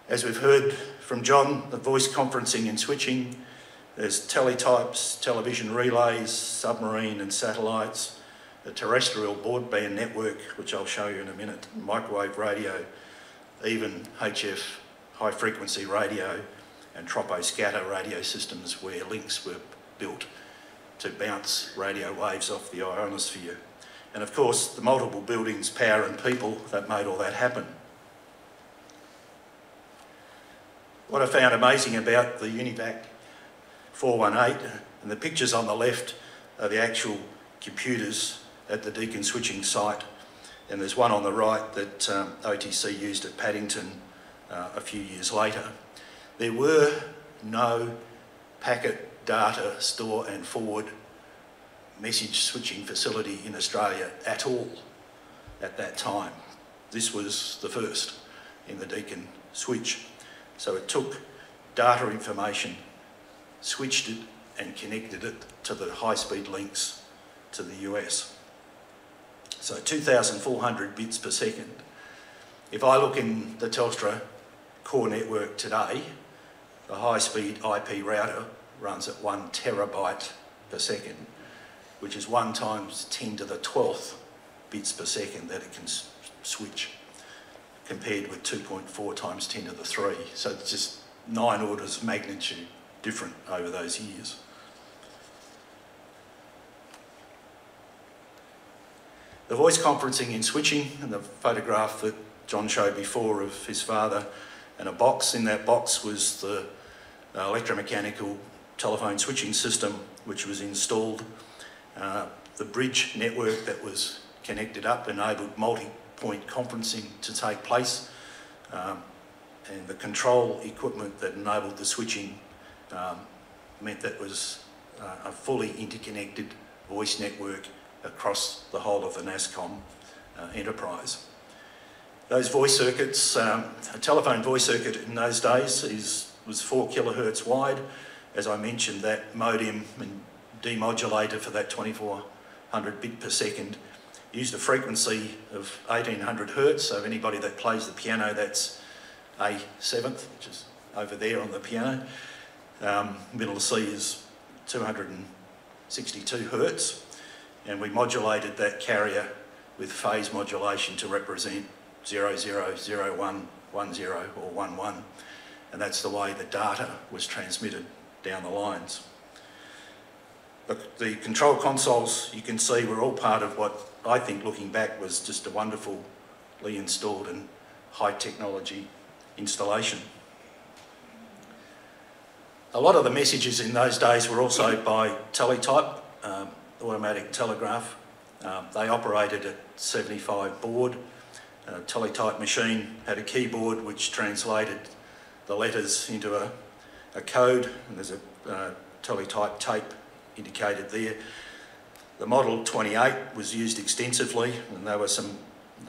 As we've heard from John, the voice conferencing and switching, there's teletypes, television relays, submarine and satellites, a terrestrial broadband network, which I'll show you in a minute, microwave radio, even HF high frequency radio and troposcatter radio systems where links were built to bounce radio waves off the ionosphere. And of course, the multiple buildings, power and people that made all that happen. What I found amazing about the UNIVAC 418, and the pictures on the left are the actual computers at the Deakin switching site, and there's one on the right that um, OTC used at Paddington uh, a few years later. There were no packet data store and forward message switching facility in Australia at all at that time. This was the first in the Deakin switch. So it took data information, switched it and connected it to the high-speed links to the US. So 2,400 bits per second. If I look in the Telstra core network today, the high-speed IP router runs at one terabyte per second, which is one times 10 to the 12th bits per second that it can switch, compared with 2.4 times 10 to the 3. So it's just nine orders of magnitude different over those years. The voice conferencing and switching, and the photograph that John showed before of his father, and a box. In that box was the uh, electromechanical telephone switching system which was installed. Uh, the bridge network that was connected up enabled multi-point conferencing to take place. Um, and the control equipment that enabled the switching um, meant that was uh, a fully interconnected voice network across the whole of the NASCOM uh, enterprise. Those voice circuits, um, a telephone voice circuit in those days is, was four kilohertz wide. As I mentioned, that modem and demodulator for that 2400 bit per second used a frequency of 1800 hertz. So anybody that plays the piano, that's A seventh, which is over there on the piano. Um, middle C is 262 hertz. And we modulated that carrier with phase modulation to represent 00, 01, 10 or 11. And that's the way the data was transmitted down the lines. The, the control consoles, you can see, were all part of what I think, looking back, was just a wonderfully installed and high technology installation. A lot of the messages in those days were also by teletype, um, automatic telegraph. Um, they operated at 75 baud. A teletype machine had a keyboard which translated the letters into a, a code, and there's a uh, teletype tape indicated there. The Model 28 was used extensively, and there was some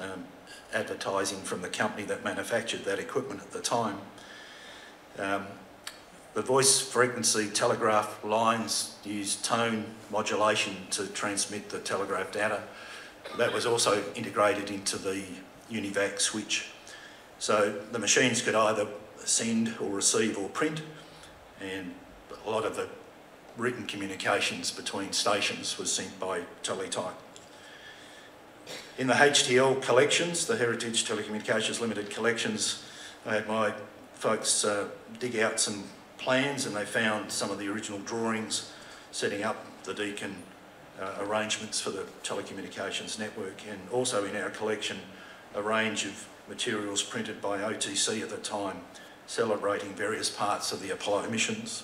um, advertising from the company that manufactured that equipment at the time. Um, the voice frequency telegraph lines used tone modulation to transmit the telegraph data. That was also integrated into the UNIVAC switch. So the machines could either send or receive or print, and a lot of the written communications between stations was sent by teletype. In the HTL collections, the Heritage Telecommunications Limited collections, I had my folks uh, dig out some plans and they found some of the original drawings setting up the Deakin uh, arrangements for the telecommunications network and also in our collection a range of materials printed by OTC at the time celebrating various parts of the Apollo missions.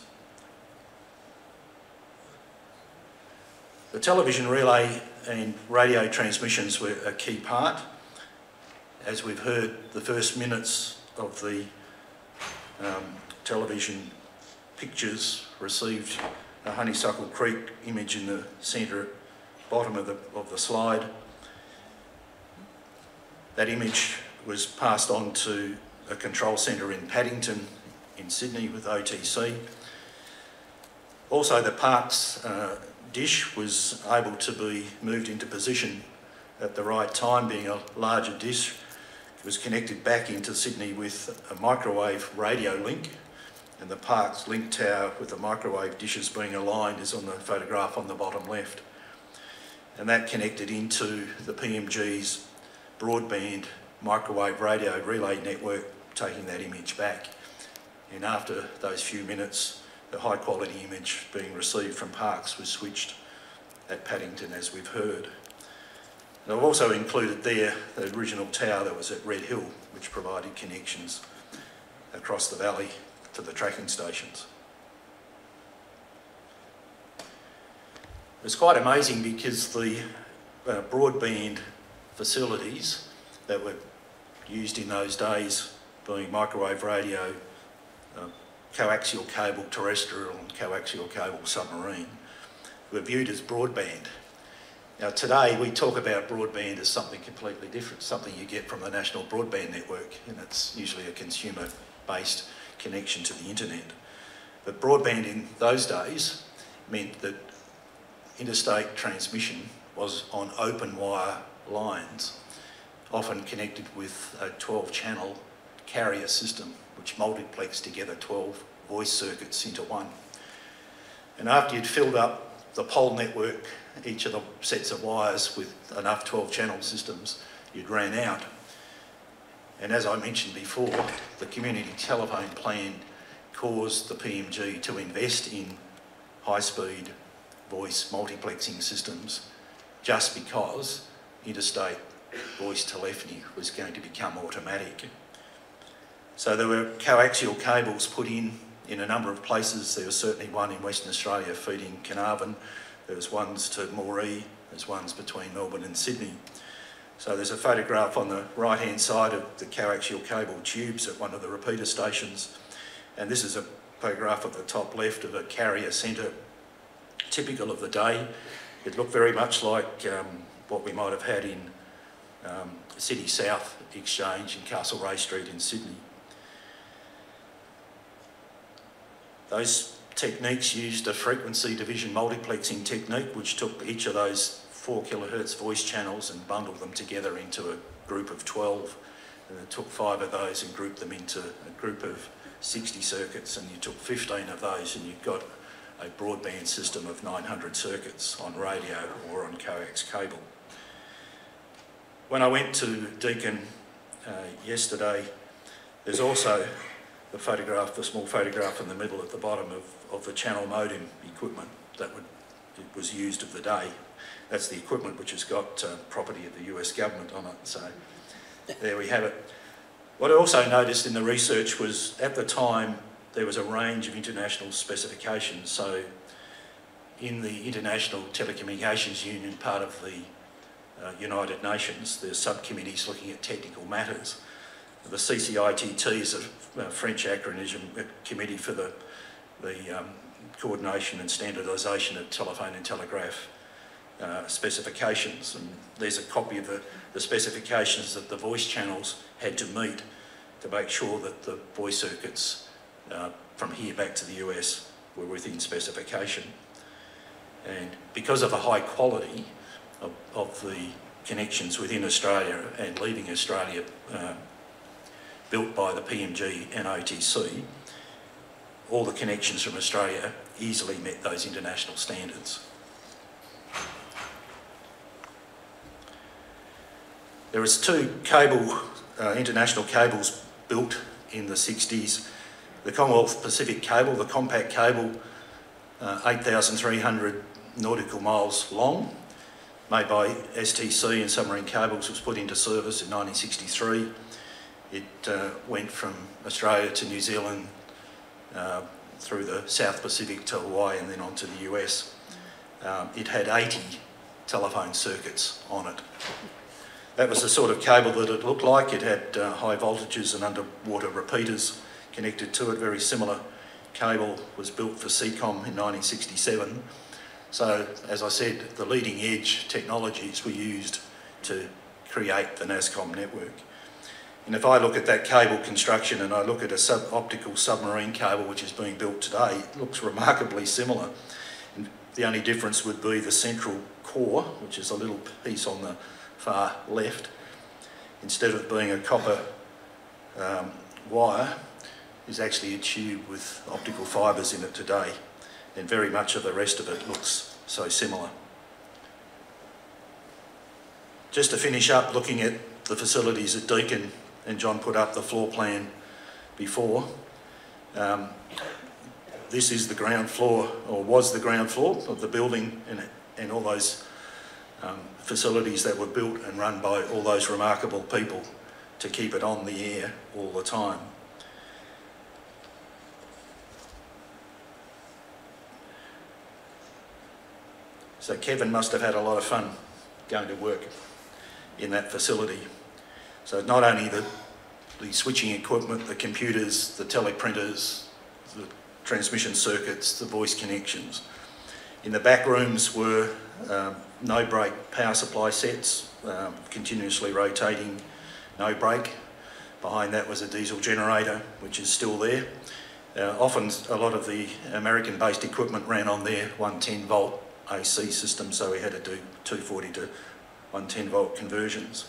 The television relay and radio transmissions were a key part. As we've heard, the first minutes of the um, television pictures received a Honeysuckle Creek image in the centre bottom of the, of the slide. That image was passed on to a control centre in Paddington in Sydney with OTC. Also the Parkes uh, dish was able to be moved into position at the right time, being a larger dish. It was connected back into Sydney with a microwave radio link, and the Parkes link tower with the microwave dishes being aligned is on the photograph on the bottom left. And that connected into the PMG's broadband microwave radio relay network, taking that image back. And after those few minutes, the high quality image being received from Parkes was switched at Paddington as we've heard. And I've also included there the original tower that was at Red Hill which provided connections across the valley to the tracking stations. It was quite amazing because the uh, broadband facilities that were used in those days, being microwave radio, uh, coaxial cable terrestrial and coaxial cable submarine were viewed as broadband. Now today we talk about broadband as something completely different, something you get from the National Broadband Network and it's usually a consumer based connection to the internet. But broadband in those days meant that interstate transmission was on open wire lines, often connected with a 12 channel carrier system which multiplexed together 12 voice circuits into one. And after you'd filled up the pole network, each of the sets of wires with enough 12 channel systems, you'd ran out. And as I mentioned before, the community telephone plan caused the PMG to invest in high speed voice multiplexing systems just because interstate voice telephony was going to become automatic. So there were coaxial cables put in in a number of places. There was certainly one in Western Australia feeding Carnarvon. There was ones to Moree. There's ones between Melbourne and Sydney. So there's a photograph on the right-hand side of the coaxial cable tubes at one of the repeater stations. And this is a photograph at the top left of a carrier centre, typical of the day. It looked very much like um, what we might have had in um, City South Exchange in Castlereagh Street in Sydney. Those techniques used a frequency division multiplexing technique which took each of those 4 kilohertz voice channels and bundled them together into a group of 12 and then took five of those and grouped them into a group of 60 circuits and you took 15 of those and you got a broadband system of 900 circuits on radio or on coax cable. When I went to Deakin uh, yesterday, there's also the photograph, the small photograph in the middle at the bottom of, of the channel modem equipment that would, was used of the day. That's the equipment which has got uh, property of the US government on it. So there we have it. What I also noticed in the research was at the time there was a range of international specifications. So in the International Telecommunications Union, part of the uh, United Nations, there's subcommittees looking at technical matters. The CCITT is a, a French acronym, committee for the, the um, coordination and standardisation of telephone and telegraph uh, specifications. And there's a copy of the, the specifications that the voice channels had to meet to make sure that the voice circuits uh, from here back to the US were within specification. And because of the high quality of, of the connections within Australia and leaving Australia uh, built by the PMG and OTC, all the connections from Australia easily met those international standards. There was two cable, uh, international cables built in the 60s. The Commonwealth Pacific cable, the COMPAC cable, uh, 8,300 nautical miles long, made by STC and Submarine Cables, was put into service in 1963. It uh, went from Australia to New Zealand, uh, through the South Pacific to Hawaii and then on to the US. Um, it had 80 telephone circuits on it. That was the sort of cable that it looked like. It had uh, high voltages and underwater repeaters connected to it. Very similar cable was built for Seacom in 1967. So, as I said, the leading edge technologies were used to create the NASCOM network. And if I look at that cable construction and I look at a sub optical submarine cable which is being built today, it looks remarkably similar. And the only difference would be the central core, which is a little piece on the far left, instead of being a copper um, wire, is actually a tube with optical fibres in it today. And very much of the rest of it looks so similar. Just to finish up looking at the facilities at Deakin, and John put up the floor plan before. Um, this is the ground floor, or was the ground floor of the building and, and all those um, facilities that were built and run by all those remarkable people to keep it on the air all the time. So Kevin must have had a lot of fun going to work in that facility. So not only the, the switching equipment, the computers, the teleprinters, the transmission circuits, the voice connections. In the back rooms were um, no break power supply sets, um, continuously rotating, no break. Behind that was a diesel generator, which is still there. Uh, often a lot of the American based equipment ran on their 110 volt AC system, so we had to do 240 to 110 volt conversions.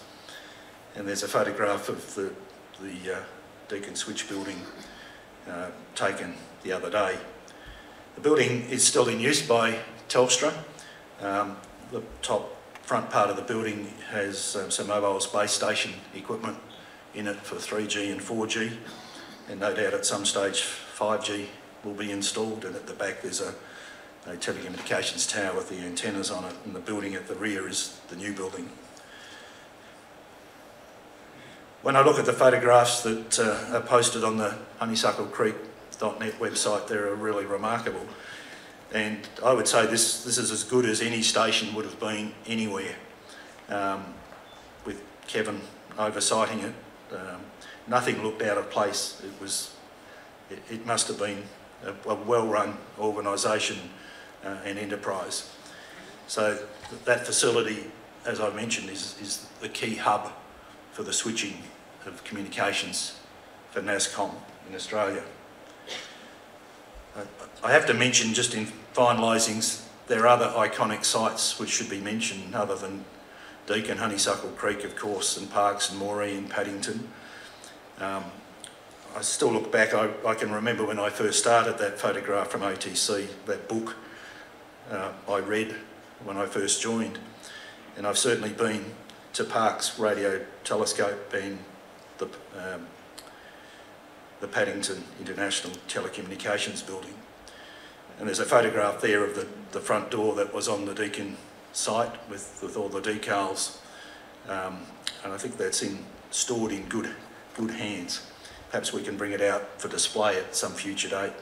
And there's a photograph of the, the uh, Deakin Switch building uh, taken the other day. The building is still in use by Telstra. Um, the top front part of the building has um, some mobile space station equipment in it for 3G and 4G and no doubt at some stage 5G will be installed and at the back there's a, a telecommunications tower with the antennas on it and the building at the rear is the new building. when I look at the photographs that uh, are posted on the honeysucklecreek.net website, they're really remarkable. And I would say this, this is as good as any station would have been anywhere. Um, with Kevin oversighting it, um, nothing looked out of place. It was, it, it must have been a, a well-run organisation uh, and enterprise. So that facility, as I mentioned, is, is the key hub for the switching of communications for NASCOM in Australia. I have to mention, just in finalising, there are other iconic sites which should be mentioned other than Deakin, Honeysuckle Creek, of course, and Parkes and Moree and Paddington. Um, I still look back, I, I, can remember when I first started that photograph from OTC, that book uh, I read when I first joined. And I've certainly been to Parkes Radio Telescope and the, um, the Paddington International Telecommunications Building. And there's a photograph there of the, the front door that was on the Deakin site with, with all the decals. Um, and I think that's in, stored in good, good hands. Perhaps we can bring it out for display at some future date.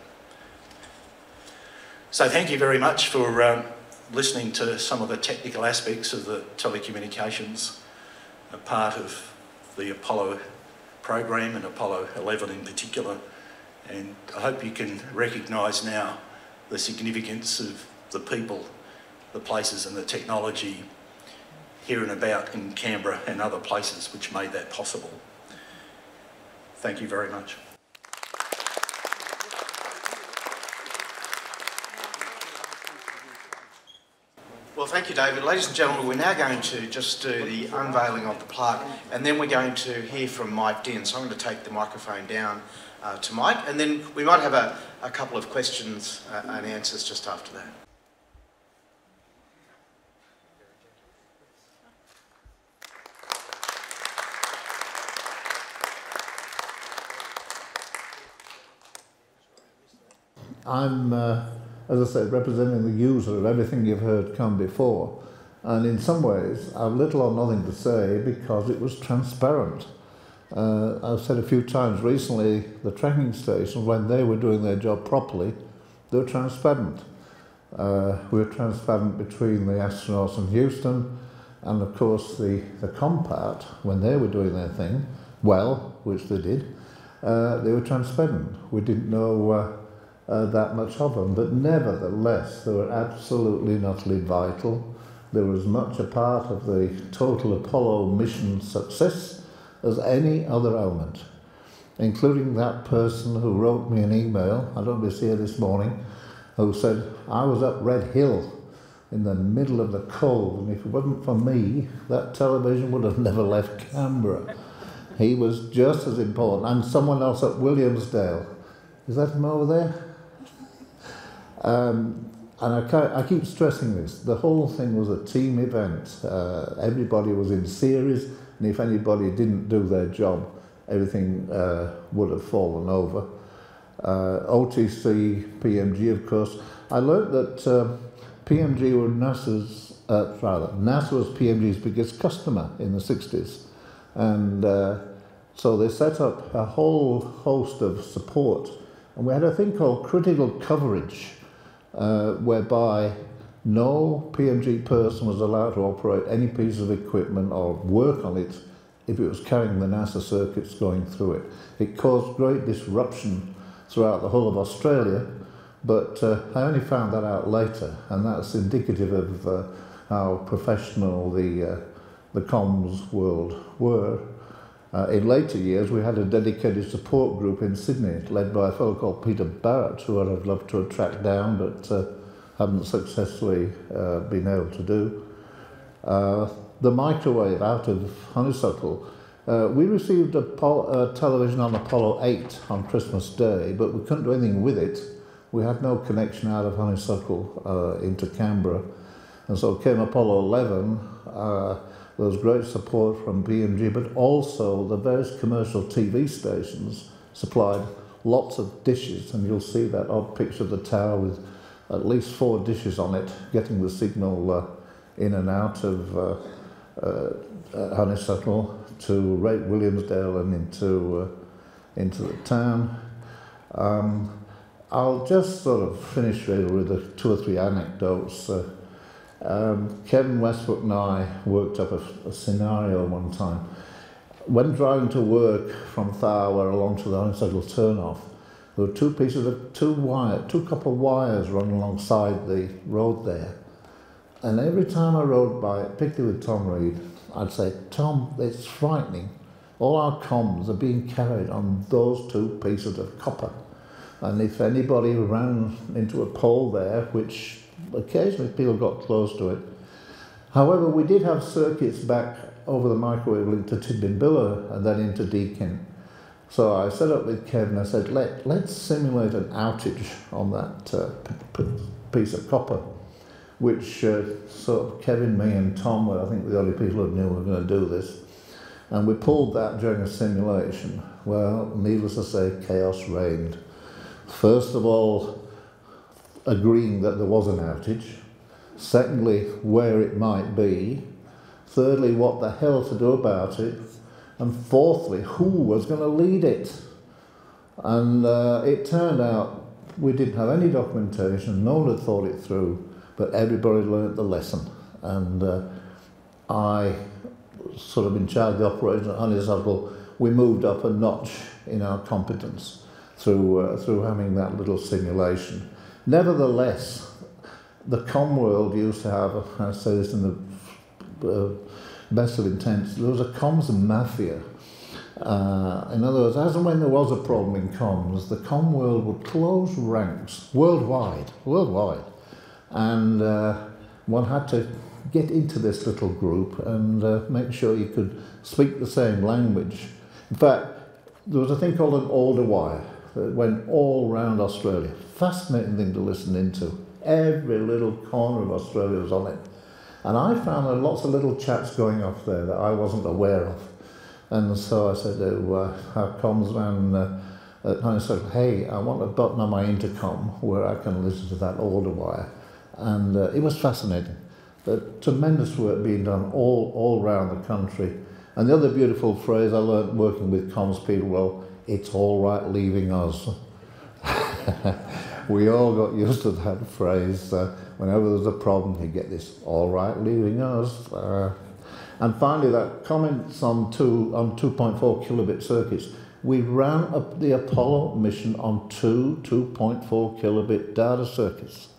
So thank you very much for um, listening to some of the technical aspects of the telecommunications a part of the Apollo program and Apollo 11 in particular. And I hope you can recognise now the significance of the people, the places and the technology here and about in Canberra and other places which made that possible. Thank you very much. Well, thank you, David. Ladies and gentlemen, we're now going to just do the unveiling of the plaque, and then we're going to hear from Mike Dinn. So I'm going to take the microphone down uh, to Mike, and then we might have a, a couple of questions uh, and answers just after that. I'm uh, as I said, representing the user of everything you've heard come before. And in some ways, I've little or nothing to say because it was transparent. Uh, I've said a few times recently, the tracking stations, when they were doing their job properly, they were transparent. Uh, we were transparent between the astronauts in Houston and, of course, the, the Compart, when they were doing their thing, well, which they did, uh, they were transparent. We didn't know uh, that much of them, but nevertheless, they were absolutely and utterly vital. They were as much a part of the total Apollo mission success as any other element, including that person who wrote me an email, I don't know if here this morning, who said, I was up Red Hill in the middle of the cold, and if it wasn't for me, that television would have never left Canberra. He was just as important, and someone else at Williamsdale. Is that him over there? Um, and I, I keep stressing this. The whole thing was a team event. Uh, everybody was in series, and if anybody didn't do their job, everything uh, would have fallen over. Uh, OTC, PMG, of course. I learned that uh, PMG were NASA's, rather, NASA was PMG's biggest customer in the 60s. And uh, so they set up a whole host of support. And we had a thing called critical coverage uh, whereby no PMG person was allowed to operate any piece of equipment or work on it if it was carrying the NASA circuits going through it. It caused great disruption throughout the whole of Australia, but uh, I only found that out later, and that's indicative of uh, how professional the, uh, the comms world were. Uh, in later years, we had a dedicated support group in Sydney, led by a fellow called Peter Barrett, who I'd loved to have tracked down, but uh, haven't successfully uh, been able to do. Uh, the microwave out of Honeysuckle. Uh, we received a uh, television on Apollo 8 on Christmas Day, but we couldn't do anything with it. We had no connection out of Honeysuckle into Canberra. And so came Apollo 11. Uh, there was great support from PMG, but also the various commercial TV stations supplied lots of dishes, and you'll see that odd picture of the tower with at least four dishes on it, getting the signal uh, in and out of uh, uh, honeysuckle to Great Williamsdale and into, uh, into the town. Um, I'll just sort of finish really with two or three anecdotes. Uh, um, Kevin Westbrook and I worked up a, a scenario one time. When driving to work from Tharwa along to the Honeysuckle turnoff, there were two pieces of two wire, two copper wires running alongside the road there. And every time I rode by particularly with Tom Reid, I'd say, Tom, it's frightening. All our comms are being carried on those two pieces of copper. And if anybody ran into a pole there, which occasionally people got close to it. However, we did have circuits back over the microwave link to Tidbinbilla and then into Deakin. So I set up with Kevin, I said, Let, let's simulate an outage on that uh, piece of copper, which uh, sort of Kevin, me and Tom were, I think, the only people who knew we were going to do this. And we pulled that during a simulation. Well, needless to say, chaos reigned. First of all, agreeing that there was an outage. Secondly, where it might be. Thirdly, what the hell to do about it. And fourthly, who was going to lead it. And uh, it turned out we didn't have any documentation, no one had thought it through, but everybody learnt the lesson. And uh, I, sort of in charge of the operation at Honeysuckle, we moved up a notch in our competence through, uh, through having that little simulation. Nevertheless, the com world used to have, I say this in the uh, best of intents, there was a comms mafia. Uh, in other words, as and when there was a problem in comms, the com world would close ranks worldwide, worldwide, and uh, one had to get into this little group and uh, make sure you could speak the same language. In fact, there was a thing called an order wire that went all around Australia. Fascinating thing to listen into. Every little corner of Australia was on it. And I found there lots of little chats going off there that I wasn't aware of. And so I said to uh, our comms man uh, said, hey, I want a button on my intercom where I can listen to that order wire. And uh, it was fascinating. But tremendous work being done all, all around the country. And the other beautiful phrase I learned working with comms people, well, it's all right leaving us. we all got used to that phrase. Uh, whenever there's a problem, you get this all right leaving us. Uh, and finally, that comments on, two, on 2.4 kilobit circuits. We ran up the Apollo mission on two 2.4 kilobit data circuits.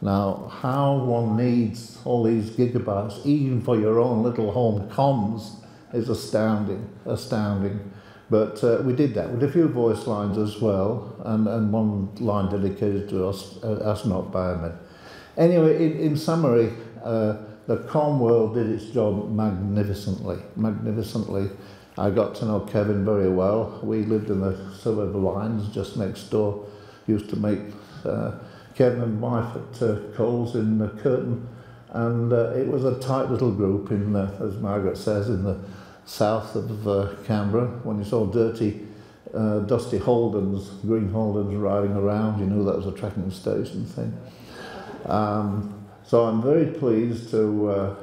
Now, how one needs all these gigabytes, even for your own little home comms, is astounding, astounding. But uh, we did that with a few voice lines as well, and, and one line dedicated to us, uh, astronaut biomed. Anyway, in, in summary, uh, the world did its job magnificently, magnificently. I got to know Kevin very well. We lived in the suburb Lyons, just next door. Used to make uh, Kevin and wife at uh, Coles in the Curtin, and uh, it was a tight little group in, uh, as Margaret says, in the south of uh, Canberra, when you saw dirty, uh, dusty Holdens, green Holdens riding around, you knew that was a tracking station thing. Um, so I'm very pleased to uh,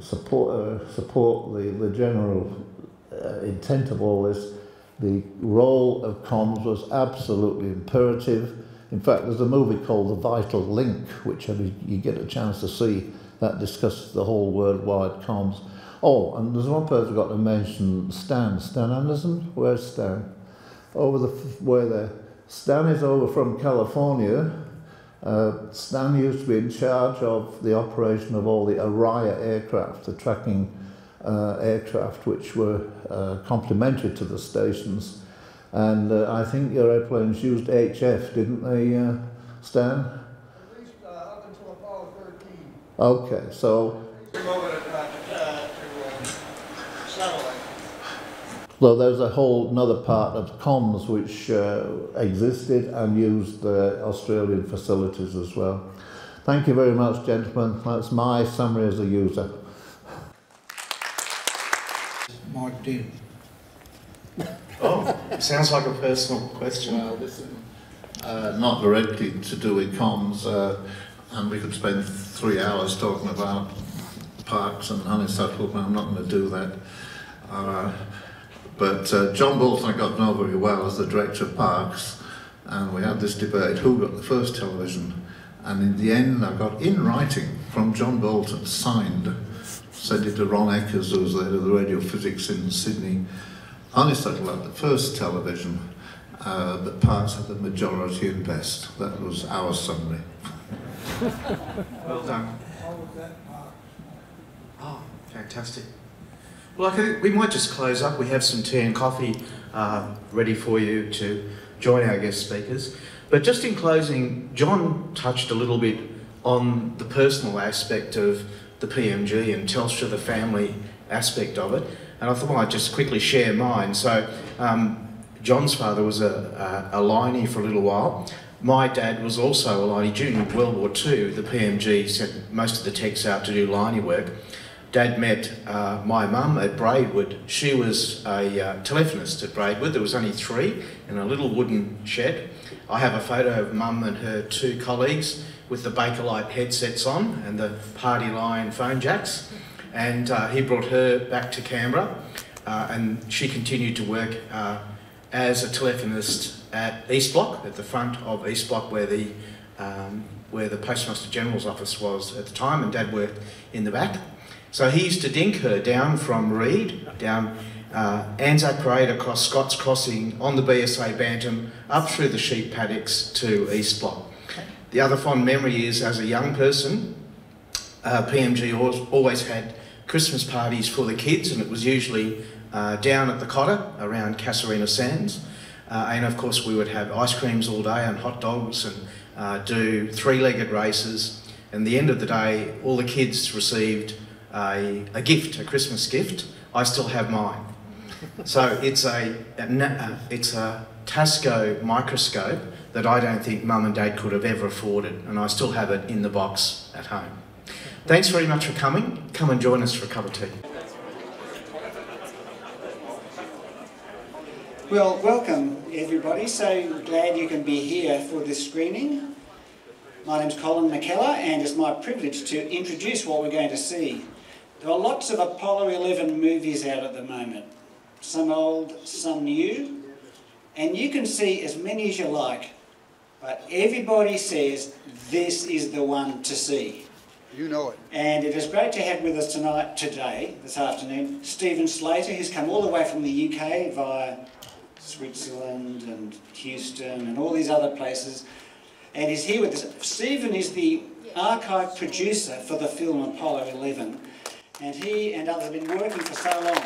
support, uh, support the, the general uh, intent of all this. The role of comms was absolutely imperative. In fact, there's a movie called The Vital Link, which you get a chance to see, that discusses the whole worldwide comms. Oh, and there's one person got to mention, Stan. Stan Anderson? Where's Stan? Over the where there. Stan is over from California. Uh, Stan used to be in charge of the operation of all the ARIA aircraft, the tracking uh, aircraft, which were uh, complementary to the stations. And uh, I think your airplanes used HF, didn't they, uh, Stan? At least uh, up until Apollo 13. Okay, so Though there's a whole another part of comms which uh, existed and used the Australian facilities as well. Thank you very much, gentlemen. That's my summary as a user. Mike Dinn. oh, sounds like a personal question. Well, this is uh, not directly to do with comms, uh, and we could spend three hours talking about Parkes and honeysuckle, but I'm not going to do that. Uh, but uh, John Bolton I got to know very well as the director of Parkes, and we had this debate who got the first television. And in the end, I got in writing from John Bolton, signed, sent it to Ron Ekers, who was the head of the radio physics in Sydney. Honeysuckle had the first television, uh, but Parkes had the majority and best. That was our summary. Well done. I was that part. Oh, fantastic. Well, I think we might just close up. We have some tea and coffee uh, ready for you to join our guest speakers. But just in closing, John touched a little bit on the personal aspect of the PMG and Telstra, the family aspect of it. And I thought well, I'd just quickly share mine. So, um, John's father was a, a, a liney for a little while. My dad was also a liney. During World War II, the PMG sent most of the techs out to do liney work. Dad met uh, my mum at Braidwood. She was a uh, telephonist at Braidwood. There was only three in a little wooden shed. I have a photo of mum and her two colleagues with the Bakelite headsets on and the Party Line phone jacks. And uh, he brought her back to Canberra uh, and she continued to work uh, as a telephonist at East Block, at the front of East Block where the, um, where the Postmaster General's office was at the time and Dad worked in the back. So he used to dink her down from Reid, down uh, Anzac Parade across Scott's Crossing on the BSA Bantam, up through the sheep paddocks to East Block. The other fond memory is as a young person, uh, PMG always, had Christmas parties for the kids, and it was usually uh, down at the Cotter around Casuarina Sands. Uh, and of course, we would have ice creams all day and hot dogs and uh, do three legged races. And the end of the day, all the kids received a, a gift, a Christmas gift. I still have mine. So it's a, a, it's a Tasco microscope that I don't think mum and dad could have ever afforded, and I still have it in the box at home. Thanks very much for coming. Come and join us for a cup of tea. Well, welcome everybody. So glad you can be here for this screening. My name's Colin Mackellar and it's my privilege to introduce what we're going to see. There are lots of Apollo 11 movies out at the moment. Some old, some new. And you can see as many as you like. But everybody says this is the one to see. You know it. And it is great to have with us tonight, today, this afternoon, Stephen Slater, who's come all the way from the UK via Switzerland and Houston and all these other places. And he's here with us. Stephen is the archive producer for the film Apollo 11. And he and others have been working for so long.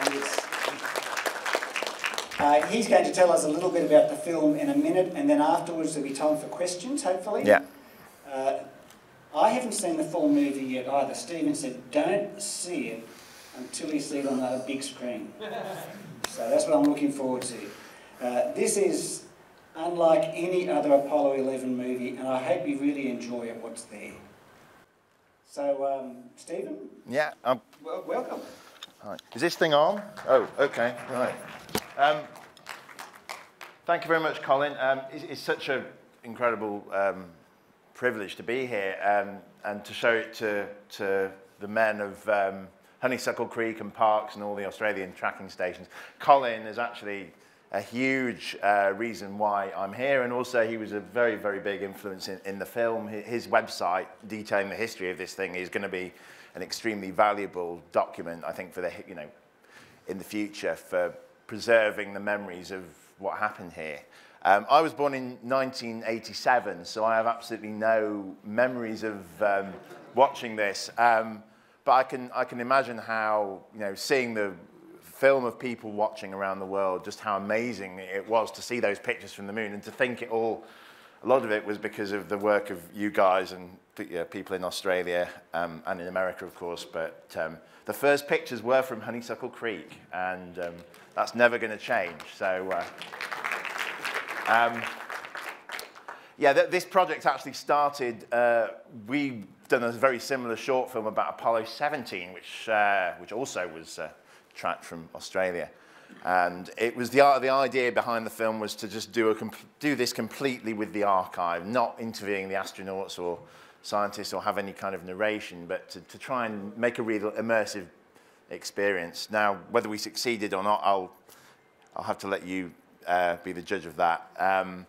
And it's, uh, he's going to tell us a little bit about the film in a minute, and then afterwards there'll be time for questions, hopefully. Yeah. Uh, I haven't seen the full movie yet either. Stephen said, don't see it until you see it on a big screen. So that's what I'm looking forward to. Uh, this is unlike any other Apollo 11 movie, and I hope you really enjoy it, what's there. So, um, Stephen, Yeah. Um, well, welcome. Right. Is this thing on? Oh, okay. Right. Um, thank you very much, Colin. Um, it's, it's such an incredible um, privilege to be here um, and to show it to, to the men of um, Honeysuckle Creek and Parkes and all the Australian tracking stations. Colin is actually a huge uh, reason why I'm here, and also he was a very, very big influence in, in the film. His website detailing the history of this thing is going to be an extremely valuable document, I think, for the you know, in the future for preserving the memories of what happened here. Um, I was born in 1987, so I have absolutely no memories of um, watching this. Um, but I can, I can imagine how, you know, seeing the film of people watching around the world, just how amazing it was to see those pictures from the moon and to think it all, a lot of it was because of the work of you guys and people in Australia um, and in America, of course. But um, the first pictures were from Honeysuckle Creek, and um, that's never going to change. So, uh, um, yeah, th this project actually started. Uh, we done a very similar short film about Apollo 17, which, uh, which also was uh, tracked from Australia. And it was the, the idea behind the film was to just do, a do this completely with the archive, not interviewing the astronauts or scientists or have any kind of narration, but to, to try and make a real immersive experience. Now, whether we succeeded or not, I'll, I'll have to let you uh, be the judge of that. Um,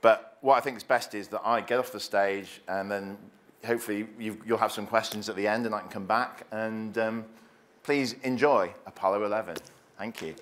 but what I think is best is that I get off the stage and then hopefully you you'll have some questions at the end and I can come back and um, please enjoy Apollo 11. Thank you.